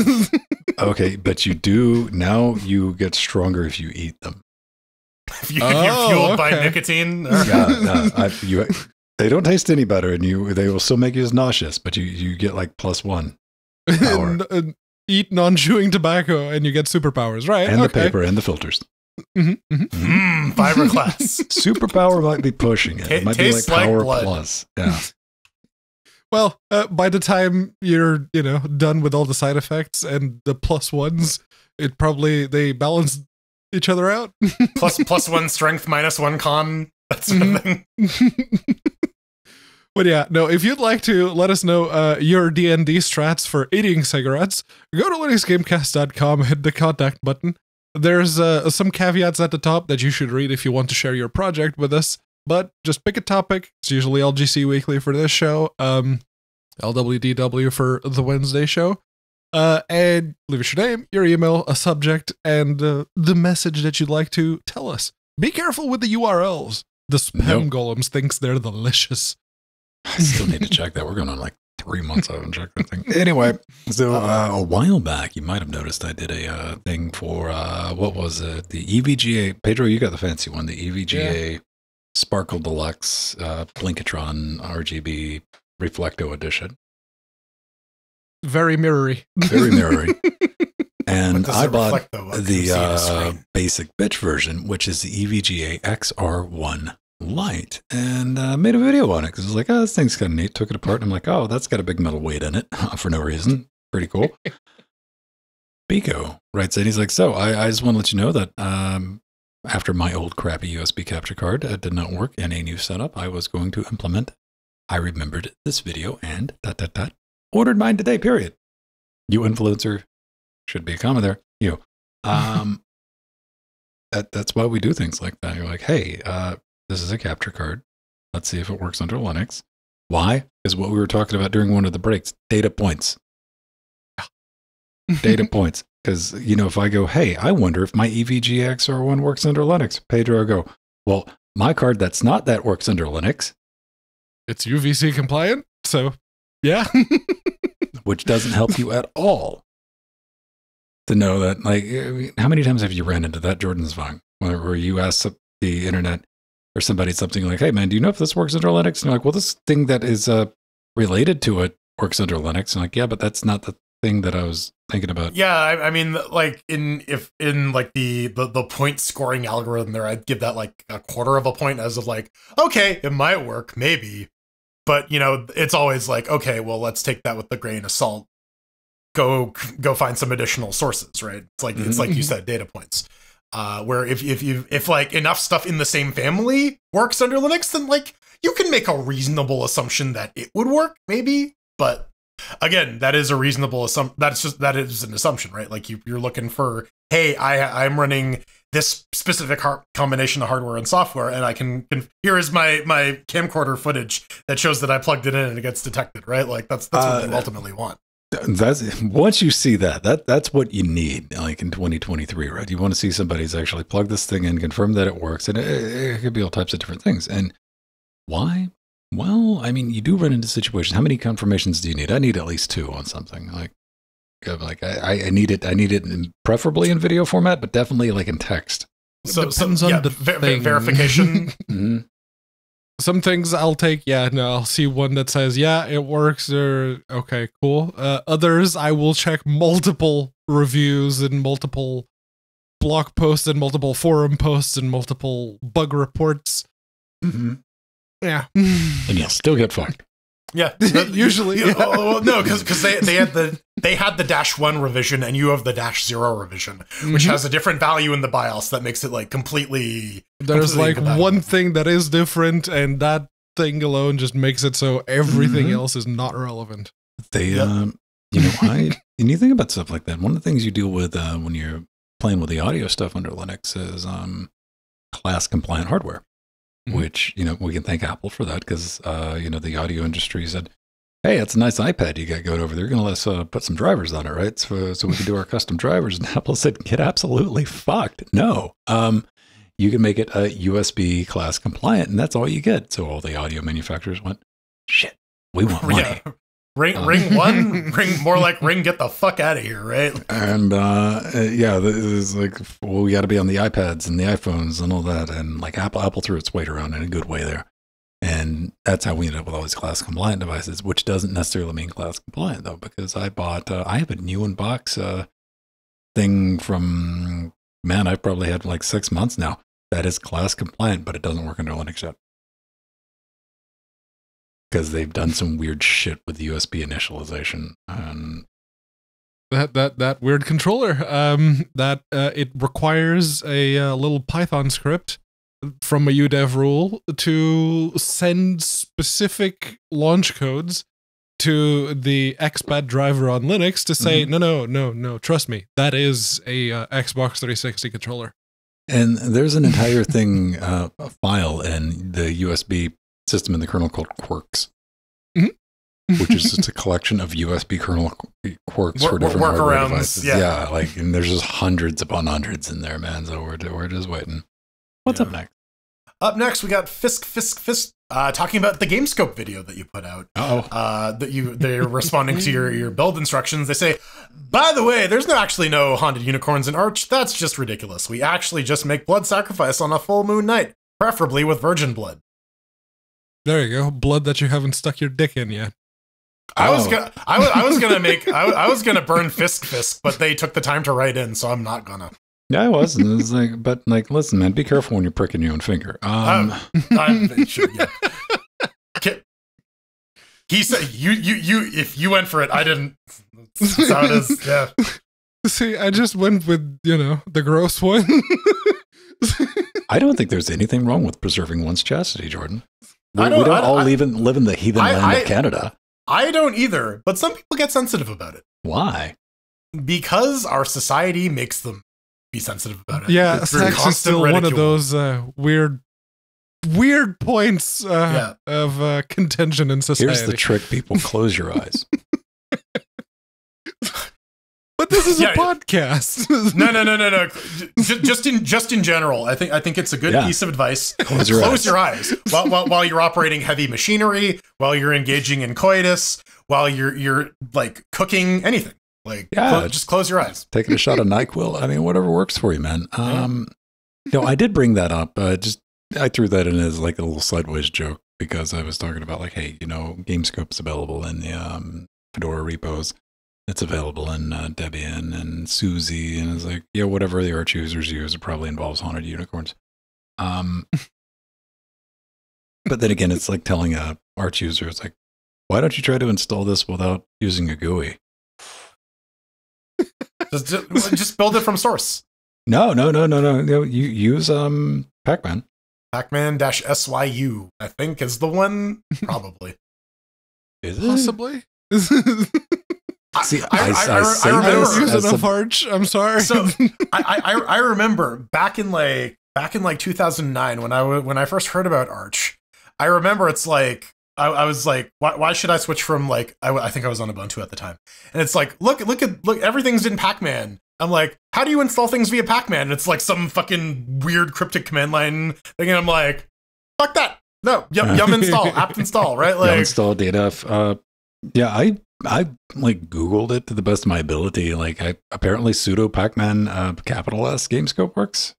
Okay, but you do now. You get stronger if you eat them. If, you, if Oh, you're fueled by okay. nicotine. [laughs] Yeah, no, I, you. They don't taste any better, and you they will still make you as nauseous. But you you get like plus one, Power. [laughs] Uh, Eat non-chewing tobacco and you get superpowers, right? and the paper and the filters. Mhm, mhm. Mmm, fiberglass. Superpower might be pushing it. Ta- It might be like tastes like power plus. Yeah. Well, uh, by the time you're, you know, done with all the side effects and the plus ones, it probably they balance each other out. [laughs] plus plus one strength, minus one con. [laughs] That sort of Mhm. thing. [laughs] but yeah, no. If you'd like to let us know uh, your D and D strats for eating cigarettes, go to linuxgamecast.com, hit the contact button. There's uh, some caveats at the top that you should read if you want to share your project with us. But just pick a topic. It's usually LGC Weekly for this show, um, LWDW for the Wednesday show. Uh, and leave us your name, your email, a subject, and uh, the message that you'd like to tell us. Be careful with the URLs. The spam Nope. golems thinks they're delicious. I still need to check that. We're going on like three months. I haven't checked that thing. [laughs] Anyway, so uh, a while back, you might have noticed I did a uh, thing for uh, what was it? The EVGA. Pedro, you got the fancy one. The EVGA Sparkle Deluxe uh, Blinkatron RGB Reflecto Edition. Very mirrory. Very mirrory. [laughs] And I bought reflect, though? The uh, basic bitch version, which is the E EVGA XR1 Lite, and uh, made a video on it because I was like, oh, this thing's kind of neat. Took it apart, and I'm like, oh, that's got a big metal weight in it [laughs] for no reason. Pretty cool. [laughs] Pico writes in, he's like, so I, I just want to let you know that um, after my old crappy USB capture card uh, did not work in a new setup, I was going to implement. I remembered this video and dot dot dot ordered mine today. Period. You influencer should be a comma there. You. [laughs] Um, that that's why we do things like that. You're like, hey, uh, this is a capture card. Let's see if it works under Linux. Why? Is what we were talking about during one of the breaks. Data points. [laughs] Data points. Because, you know, if I go, hey, I wonder if my EVGX R1 works under Linux, Pedro will go, well, my card that's not that works under Linux, It's UVC compliant, so yeah. [laughs] which doesn't help you at all to know that. Like, I mean, how many times have you ran into that, Jordan's Zvong, where, where you ask the internet or somebody something like, hey, man, do you know if this works under Linux? And you're like, well, this thing that is uh, related to it works under Linux. And like, yeah, but that's not the thing that I was thinking about. Yeah, I, I mean, like in if in like the, the the point scoring algorithm there, I'd give that like a quarter of a point as of like, okay, it might work, maybe, but you know, it's always like, okay, well, let's take that with the grain of salt. Go go find some additional sources, right? It's like it's like you Mhm. said, data points. Uh, where if if you if like enough stuff in the same family works under Linux, then like you can make a reasonable assumption that it would work, maybe, but again that is a reasonable assumption that's just that is an assumption right like you, you're looking for hey i i'm running this specific combination of hardware and software and i can, can here is my my camcorder footage that shows that i plugged it in and it gets detected right like that's that's what Uh, you ultimately want That's once you see that, that that's what you need, like in 2023, right? You want to see somebody's actually plug this thing in, confirm that it works, and it, it could be all types of different things. And why? Well, I mean, you do run into situations. How many confirmations do you need? I need at least two on something. Like, like I, I need it. I need it in, preferably in video format, but definitely like in text. so, so depends on yeah, the ver- ver- thing. verification [laughs] hmm Some things I'll take, yeah, no, I'll see one that says, yeah, it works, or okay, cool. Uh, others, I will check multiple reviews and multiple blog posts and multiple forum posts and multiple bug reports. hmm Yeah. [laughs] And you'll still get fucked. yeah [laughs] Usually, Yeah, yeah. oh, well, no because because they they had the they had the dash one revision and you have the dash zero revision which Mhm. has a different value in the bios that makes it like completely There's completely like incompatible. one thing that is different, and that thing alone just makes it so everything Mhm. else is not relevant. They, Yep. um, you know, I [laughs] and you think about stuff like that. One of the things you deal with uh, when you're playing with the audio stuff under Linux is um, class compliant hardware, Mhm. which you know we can thank Apple for that because uh, you know the audio industry said, "Hey, it's a nice iPad you got going over there. You're gonna let us uh, put some drivers on it, right? So so we can do our custom drivers." [laughs] And Apple said, "Get absolutely fucked. No, um, you can make it a USB class compliant, and that's all you get." So all the audio manufacturers went, "Shit, we want [laughs] money." yeah ring Um, ring one? [laughs] Ring more like ring get the fuck out of here right? And uh, uh, yeah, this is like well, we got to be on the iPads and the iPhones and all that, and like Apple, Apple threw its weight around in a good way there, and that's how we ended up with all these class compliant devices, which doesn't necessarily mean class compliant though, because I bought uh, I have a new box uh, thing from man, I've probably had like six months now that is class compliant, but it doesn't work under Linux yet. Because they've done some weird shit with USB initialization, and that that that weird controller um that uh, it requires a uh, little python script from a udev rule to send specific launch codes to the xpad driver on linux to say Mhm. no no no no trust me that is a uh, xbox 360 controller And there's an entire thing, uh, a file in the USB system in the kernel called Quirks, which is just [laughs] a collection of USB kernel qu- quirks for different work- hardware workarounds, devices. yeah. like and there's just hundreds upon hundreds in there, man. So we're we're just waiting. What's up next? up next we got fisk fisk fisk uh talking about the gamescope video that you put out Oh, uh, that you they're [laughs] responding to your, your build instructions. They say, by the way, there's no actually no haunted unicorns in Arch. That's just ridiculous. We actually just make blood sacrifice on a full moon night, preferably with virgin blood. There you go blood that you haven't stuck your dick in yet I was Oh. gonna I was, I was gonna make I, I was gonna burn Fisk Fisk, but they took the time to write in, so I'm not gonna. yeah, I was. And it's like, but like, listen, man, be careful when you're pricking your own finger. Um, [laughs] I should, yeah. Ki- He said you you you if you went for it, I didn't. That's how. Yeah. [laughs] see i just went with you know the gross one [laughs] I don't think there's anything wrong with preserving one's chastity, Jordan. We, I don't- don't I- all I- live in live in the heathen I- land I- of Canada. I don't either, but some people get sensitive about it. Why? because our society makes them be sensitive about it. yeah Through sex is constant still one of those uh, weird weird points uh, of uh, contention in society Here's the trick, people. [laughs] Close your eyes. [laughs] but But this is Yeah, a podcast. [laughs] no, no, no, no, no. J- just in just in general, I think I think it's a good Yeah. piece of advice. [laughs] Close your eyes. your eyes while, while while you're operating heavy machinery, while you're engaging in coitus, while you're you're like cooking anything. Like Yeah. clo- just close your eyes. taking a shot of Nyquil. I mean, whatever works for you, man. Um, no, I did bring that up. Uh, just I threw that in as like a little sideways joke because I was talking about like, hey, you know, GameScope's available in the um, Fedora repos. It's available in uh, Debian and SUSE, and it's like, yeah, whatever the Arch users use, it probably involves haunted unicorns. Um, [laughs] but then again, it's like telling a Arch user, it's like, why don't you try to install this without using a GUI? [laughs] Just, just just build it from source. No, no, no, no, no. no you use um Pac-Man. Pacman dash SYU, I think, is the one. Probably. [laughs] Is it? Possibly. See, I- I, I- I, I- say I I remember- enough a- Arch. I'm sorry. So [laughs] I, I I remember back in like back in like 2009 when I when I first heard about Arch, I remember it's like I, I was like, why, why should I switch from like I think I was on Ubuntu at the time, and it's like look look at look everything's in Pacman. I'm like, how do you install things via Pacman? And it's like some fucking weird cryptic command line thing, and I'm like, fuck that. No, yum, yum [laughs] install, apt install, right? Like, install data. Uh, yeah, I I like Googled it to the best of my ability. Like, I apparently sudo Pac-Man uh, capital S GameScope works.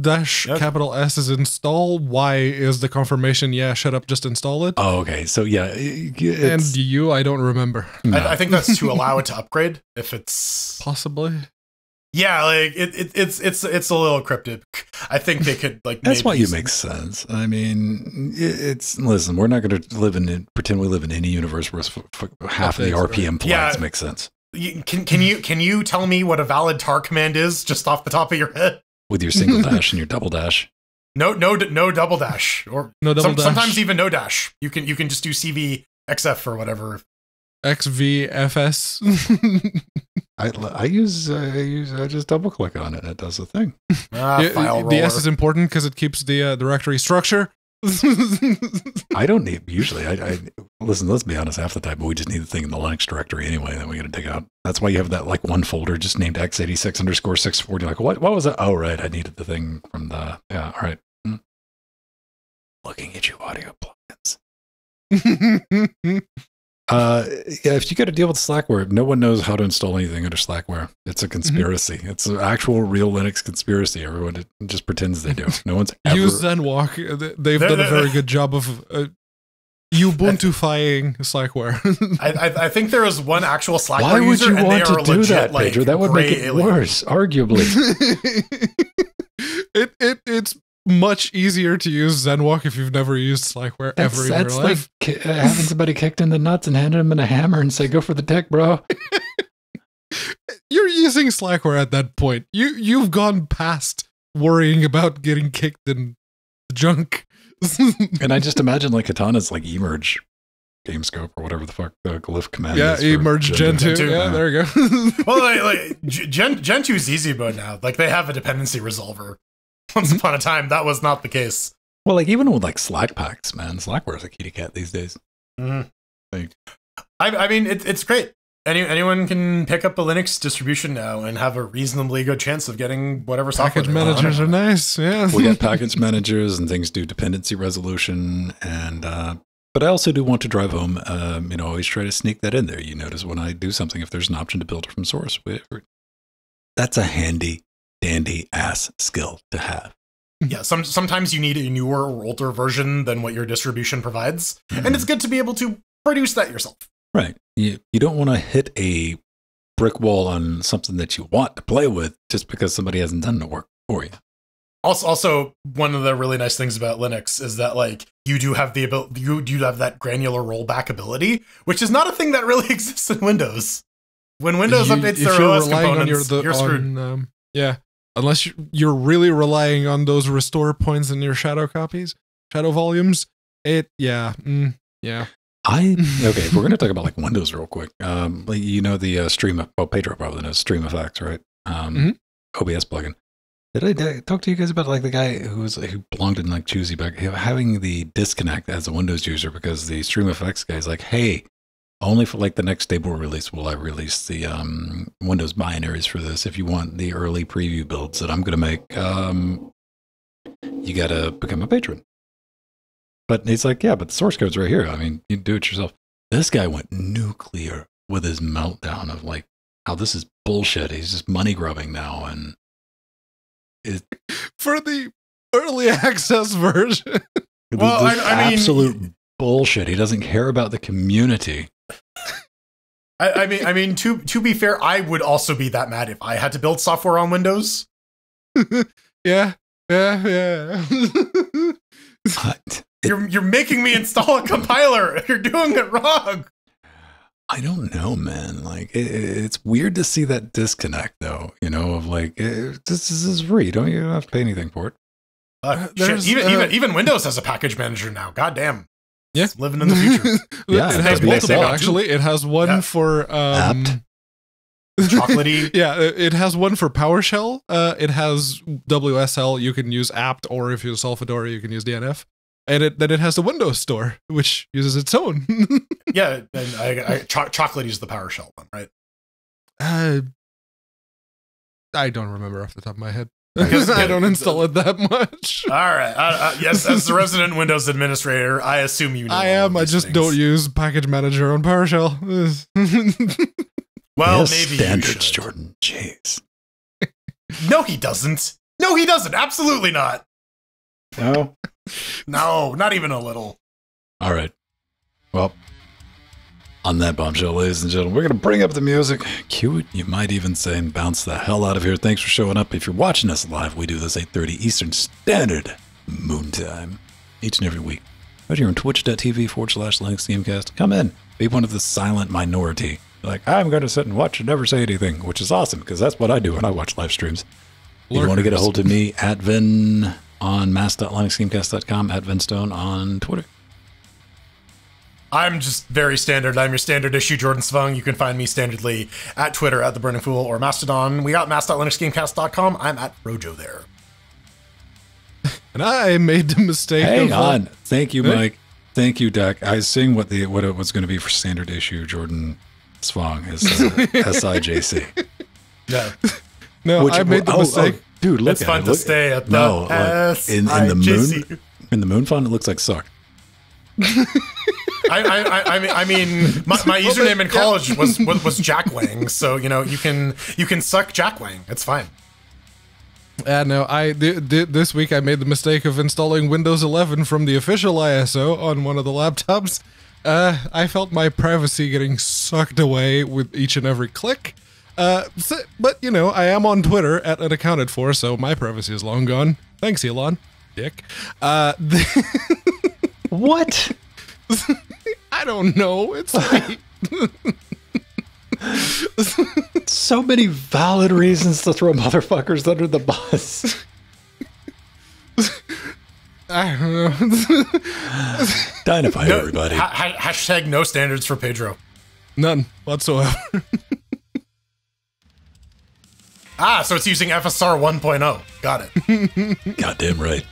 Dash Yep. capital S is install. Y is the confirmation. Yeah, shut up. Just install it. Oh, okay. So yeah, it- and it's, you, I don't remember. no. I, I think that's to allow it to upgrade if it's Possibly. Yeah, like it, it it's it's it's a little cryptic. I think they could like. That's why you use- make sense. I mean, it, it's listen. We're not going to live in pretend we live in any universe where s- f- half of the Updates, RPM flags Yeah. make sense Can can you can you tell me what a valid tar command is just off the top of your head? with your single [laughs] dash and your double dash. No no no double dash or No double some- dash. sometimes even no dash. You can you can just do CV XF or whatever. XVFS. [laughs] I, I use I use I just double click on it. And it does the thing. [laughs] Ah, Yeah, file the S is important because it keeps the uh, directory structure. [laughs] I don't need usually. I, I listen. Let's be honest. Half the time, but we just need the thing in the Linux directory anyway Then we got to dig out. That's why you have that like one folder just named x86 underscore 640. Like what? What was that? Oh, right. I needed the thing from the. Yeah. All right. Hmm. Looking at you, audio plugins. Uh, yeah. If you got to deal with Slackware, no one knows how to install anything under Slackware. It's a conspiracy. It's an actual real Linux conspiracy. Everyone just pretends they do. No one's [laughs] ever. Use ZenWalk. They've done a very good job of uh, Ubuntu-fying Slackware. I, I I think there is one actual Slackware Why would user, you and want they to are do legit, that, like, Pedro? That would make it alien. worse, arguably. [laughs] it, it it's much easier to use ZenWalk if you've never used Slackware That's, ever in that's your like life. ki- uh, having somebody kicked in the nuts and handed him in a hammer and say, "Go for the dick, bro." [laughs] You're using Slackware at that point. You you've gone past worrying about getting kicked in the junk. [laughs] And I just imagine like Katana's like emerge GameScope or whatever the fuck the glyph command yeah, is. for emerge Gentoo. Gen two. Yeah, Yeah. there you go. Well, [laughs] like, like G- Gen Gentoo is easy mode now. Like they have a dependency resolver. Once Mm-hmm. upon a time, that was not the case. Well, like even with like Slack packs, man, Slackware's a kitty cat these days. Mhm. Like- I, I mean, it, it's great. Any, anyone can pick up a Linux distribution now and have a reasonably good chance of getting whatever software. Package they managers are nice. Yeah. We got [laughs] package managers and things do dependency resolution and. uh but I also do want to drive home, um, you know, always try to sneak that in there. You notice when I do something, if there's an option to build it from source, we- that's a handy, dandy ass skill to have. Yeah, some sometimes you need a newer or older version than what your distribution provides, Mm-hmm. and it's good to be able to produce that yourself. Right. You, you don't want to hit a brick wall on something that you want to play with just because somebody hasn't done the work for you. Also, also one of the really nice things about Linux is that like you do have the ability, you do have that granular rollback ability, which is not a thing that really [laughs] exists in Windows. When Windows You- updates if their OS relying on components, your, the, you're screwed. on, um, yeah, unless you- you're really relying on those restore points in your shadow copies, shadow volumes. It, yeah, mm, yeah. I [laughs] okay. We're going to talk about like Windows real quick. Um, like, you know the uh, stream. Well, Pedro probably knows Stream Effects, right? Um, Mhm. OBS plugin. Did I, did I talk to you guys about like the guy who was who belonged in like Choosy back having the disconnect as a Windows user because the Stream Effects guy's like, hey, only for like the next stable release will I release the um, Windows binaries for this. If you want the early preview builds that I'm going to make, um, you got to become a patron. But he's like, yeah, but the source code's right here. I mean, you do it yourself. This guy went nuclear with his meltdown of like how this is bullshit. He's just money grubbing now, and it, For the early [laughs] access version. Well, this I- I mean- absolute bullshit. He doesn't care about the community. I, I mean, I mean, to to be fair, I would also be that mad if I had to build software on Windows. [laughs] yeah. Yeah, yeah. [laughs] But You're you're making me install a compiler. [laughs] You're doing it wrong. I don't know, man. Like it, it's weird to see that disconnect, though. You know, of like eh, this, this is free. Don't you don't have to pay anything for it? Uh, shit, even uh, even even Windows has a package manager now. God damn. Yeah. It's living in the future. [laughs] Yeah, it has WSL. multiple actually. It has one Yeah. for um Apt. Chocolatey. [laughs] yeah, it it has one for PowerShell. Uh, it has WSL. You can use apt, or if you use Alpha Fedora, you can use DNF. And it then it has the Windows Store, which uses its own. [laughs] yeah, and I, I, cho- Chocolatey is the PowerShell one, right? uh, I don't remember off the top of my head. Because- [laughs] I don't install it that much. All right. Uh, uh, yes, as the resident Windows administrator, I assume you know. I am. I just things. don't use package manager on PowerShell. [laughs] Well, Yes, maybe standards, should. Jordan. Jeez. No, he doesn't. No, he doesn't. Absolutely not. No. No, not even a little. All right. Well, on that bombshell, ladies and gentlemen, we're going to bring up the music, cue it, you might even say, and bounce the hell out of here. Thanks for showing up. If you're watching us live, we do this 8.30 Eastern Standard Moon Time each and every week. Right here on twitch.tv forward slash Linux Gamecast. Come in. Be one of the silent minority. Like, I'm going to sit and watch and never say anything, which is awesome because that's what I do when I watch live streams. If you want to get a hold of me at Venn on mass.linuxgamecast.com, at VennStone on Twitter. I'm just very standard. I'm your standard issue Jordan Svung. You can find me standardly at Twitter at the Burning Fool or Mastodon. We got mass.linuxgamecast.com. I'm at Rojo there. [laughs] and I made the mistake. Hang of, uh, on. Thank you, Hey. Mike. Thank you, Doc. I was seeing what the what it was going to be for standard issue. Jordan Swang is uh, [laughs] SIJC. Yeah. [laughs] No, Which- I made the oh, oh, dude, look it's at fun it. to Look- stay at the no, like, in, in the moon in the moon font, it looks like suck. I, I, I, I mean, I mean, my, my username in college was, was was Jack Wang, so you know you can you can suck Jack Wang. It's fine. Yeah, no, I th- th- this week I made the mistake of installing Windows 11 from the official ISO on one of the laptops. Uh, I felt my privacy getting sucked away with each and every click. Uh, so, but you know, I am on Twitter at unaccounted for, so my privacy is long gone. Thanks, Elon. Dick. Uh, [laughs] What? [laughs] I don't know. It's like [laughs] So many valid reasons to throw motherfuckers under the bus. I don't know. [laughs] Dynamite, No, everybody. ha- ha- hashtag no standards for Pedro. None whatsoever. Ah, so it's using FSR 1.0. Got it. Goddamn right.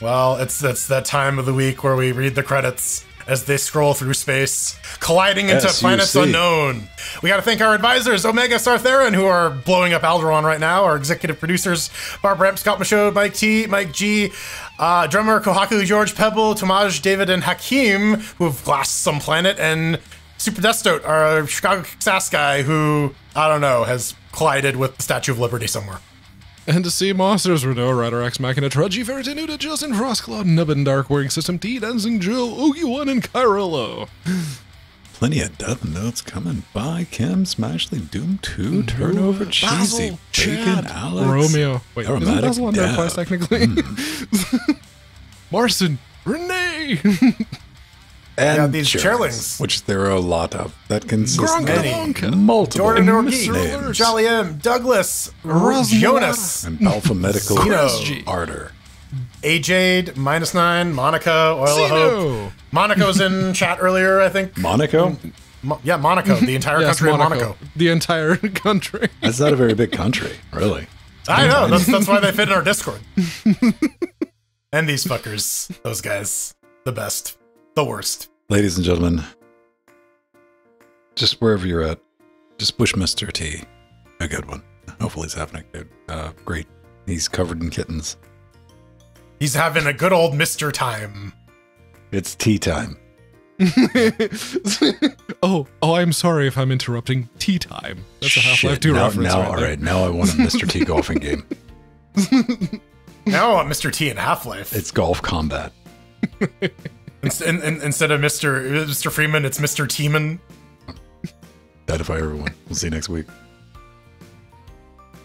Well, it's it's that time of the week where we read the credits as they scroll through space, colliding into SUC. planets unknown. We got to thank our advisors, Omega Sartheron, who are blowing up Alderaan right now. Our executive producers, Barbara Ramp, Scott Michaud, Mike T, Mike G, uh, drummer Kohaku, George Pebble, Tomaj, David, and Hakim, who have glassed some planet, and Super Destote, our Chicago Sass guy, who I don't know has collided with the Statue of Liberty somewhere. And to see monsters Renault, Rider X Machina, Trudgy, Ferritinuda, Justin, Frostclaw, Nubbin, Darkwing, System T, Dancing Jill, Oogie One, and Kyrolo. [laughs] Plenty of death notes coming by. Kim, Smashley, Doom 2, mm-hmm. Turnover, Cheesy, Basil, Bacon, Chad, Alex. Romeo. Wait, isn't Aromatic Basil on Dab. quest technically? Mm-hmm. [laughs] Marson, Renee, [laughs] And Yeah, these Chairlings, chairlings. Which there are a lot of that consist of Gronka, multiple Jordan And Orgeek, names. Jolly M, Douglas, Rosmora. Jonas, and alphabetical Zeno. [laughs] ardor. AJ, minus nine, Monica, Oil of Hope. Zeno. Monaco was in [laughs] chat earlier, I think. Monaco? Mo- yeah, Monaco, the entire [laughs] Yes, country Monaco. of Monaco. The entire country. That's not a very big country, really. I know, that's, that's why they fit in our Discord. and these fuckers, those guys, the best, the worst. Ladies and gentlemen, just wherever you're at, just wish Mr. T a good one. Hopefully he's having a good, uh, great. He's covered in kittens. He's having a good old Mister time. It's tea time. [laughs] oh, oh, I'm sorry if I'm interrupting tea time. That's a Half Life Shit, 2 now, reference. Now, right all there. right, now I want a Mr. T [laughs] golfing game. Now I want Mister T in Half Life. It's golf combat. [laughs] Instead of Mister Mister Freeman, it's Mister Teeman. that if Edify everyone. We'll see you next week.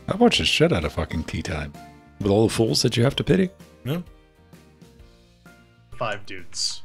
I watched the shit out of fucking tea time. With all the fools that you have to pity. Yeah. Five dudes.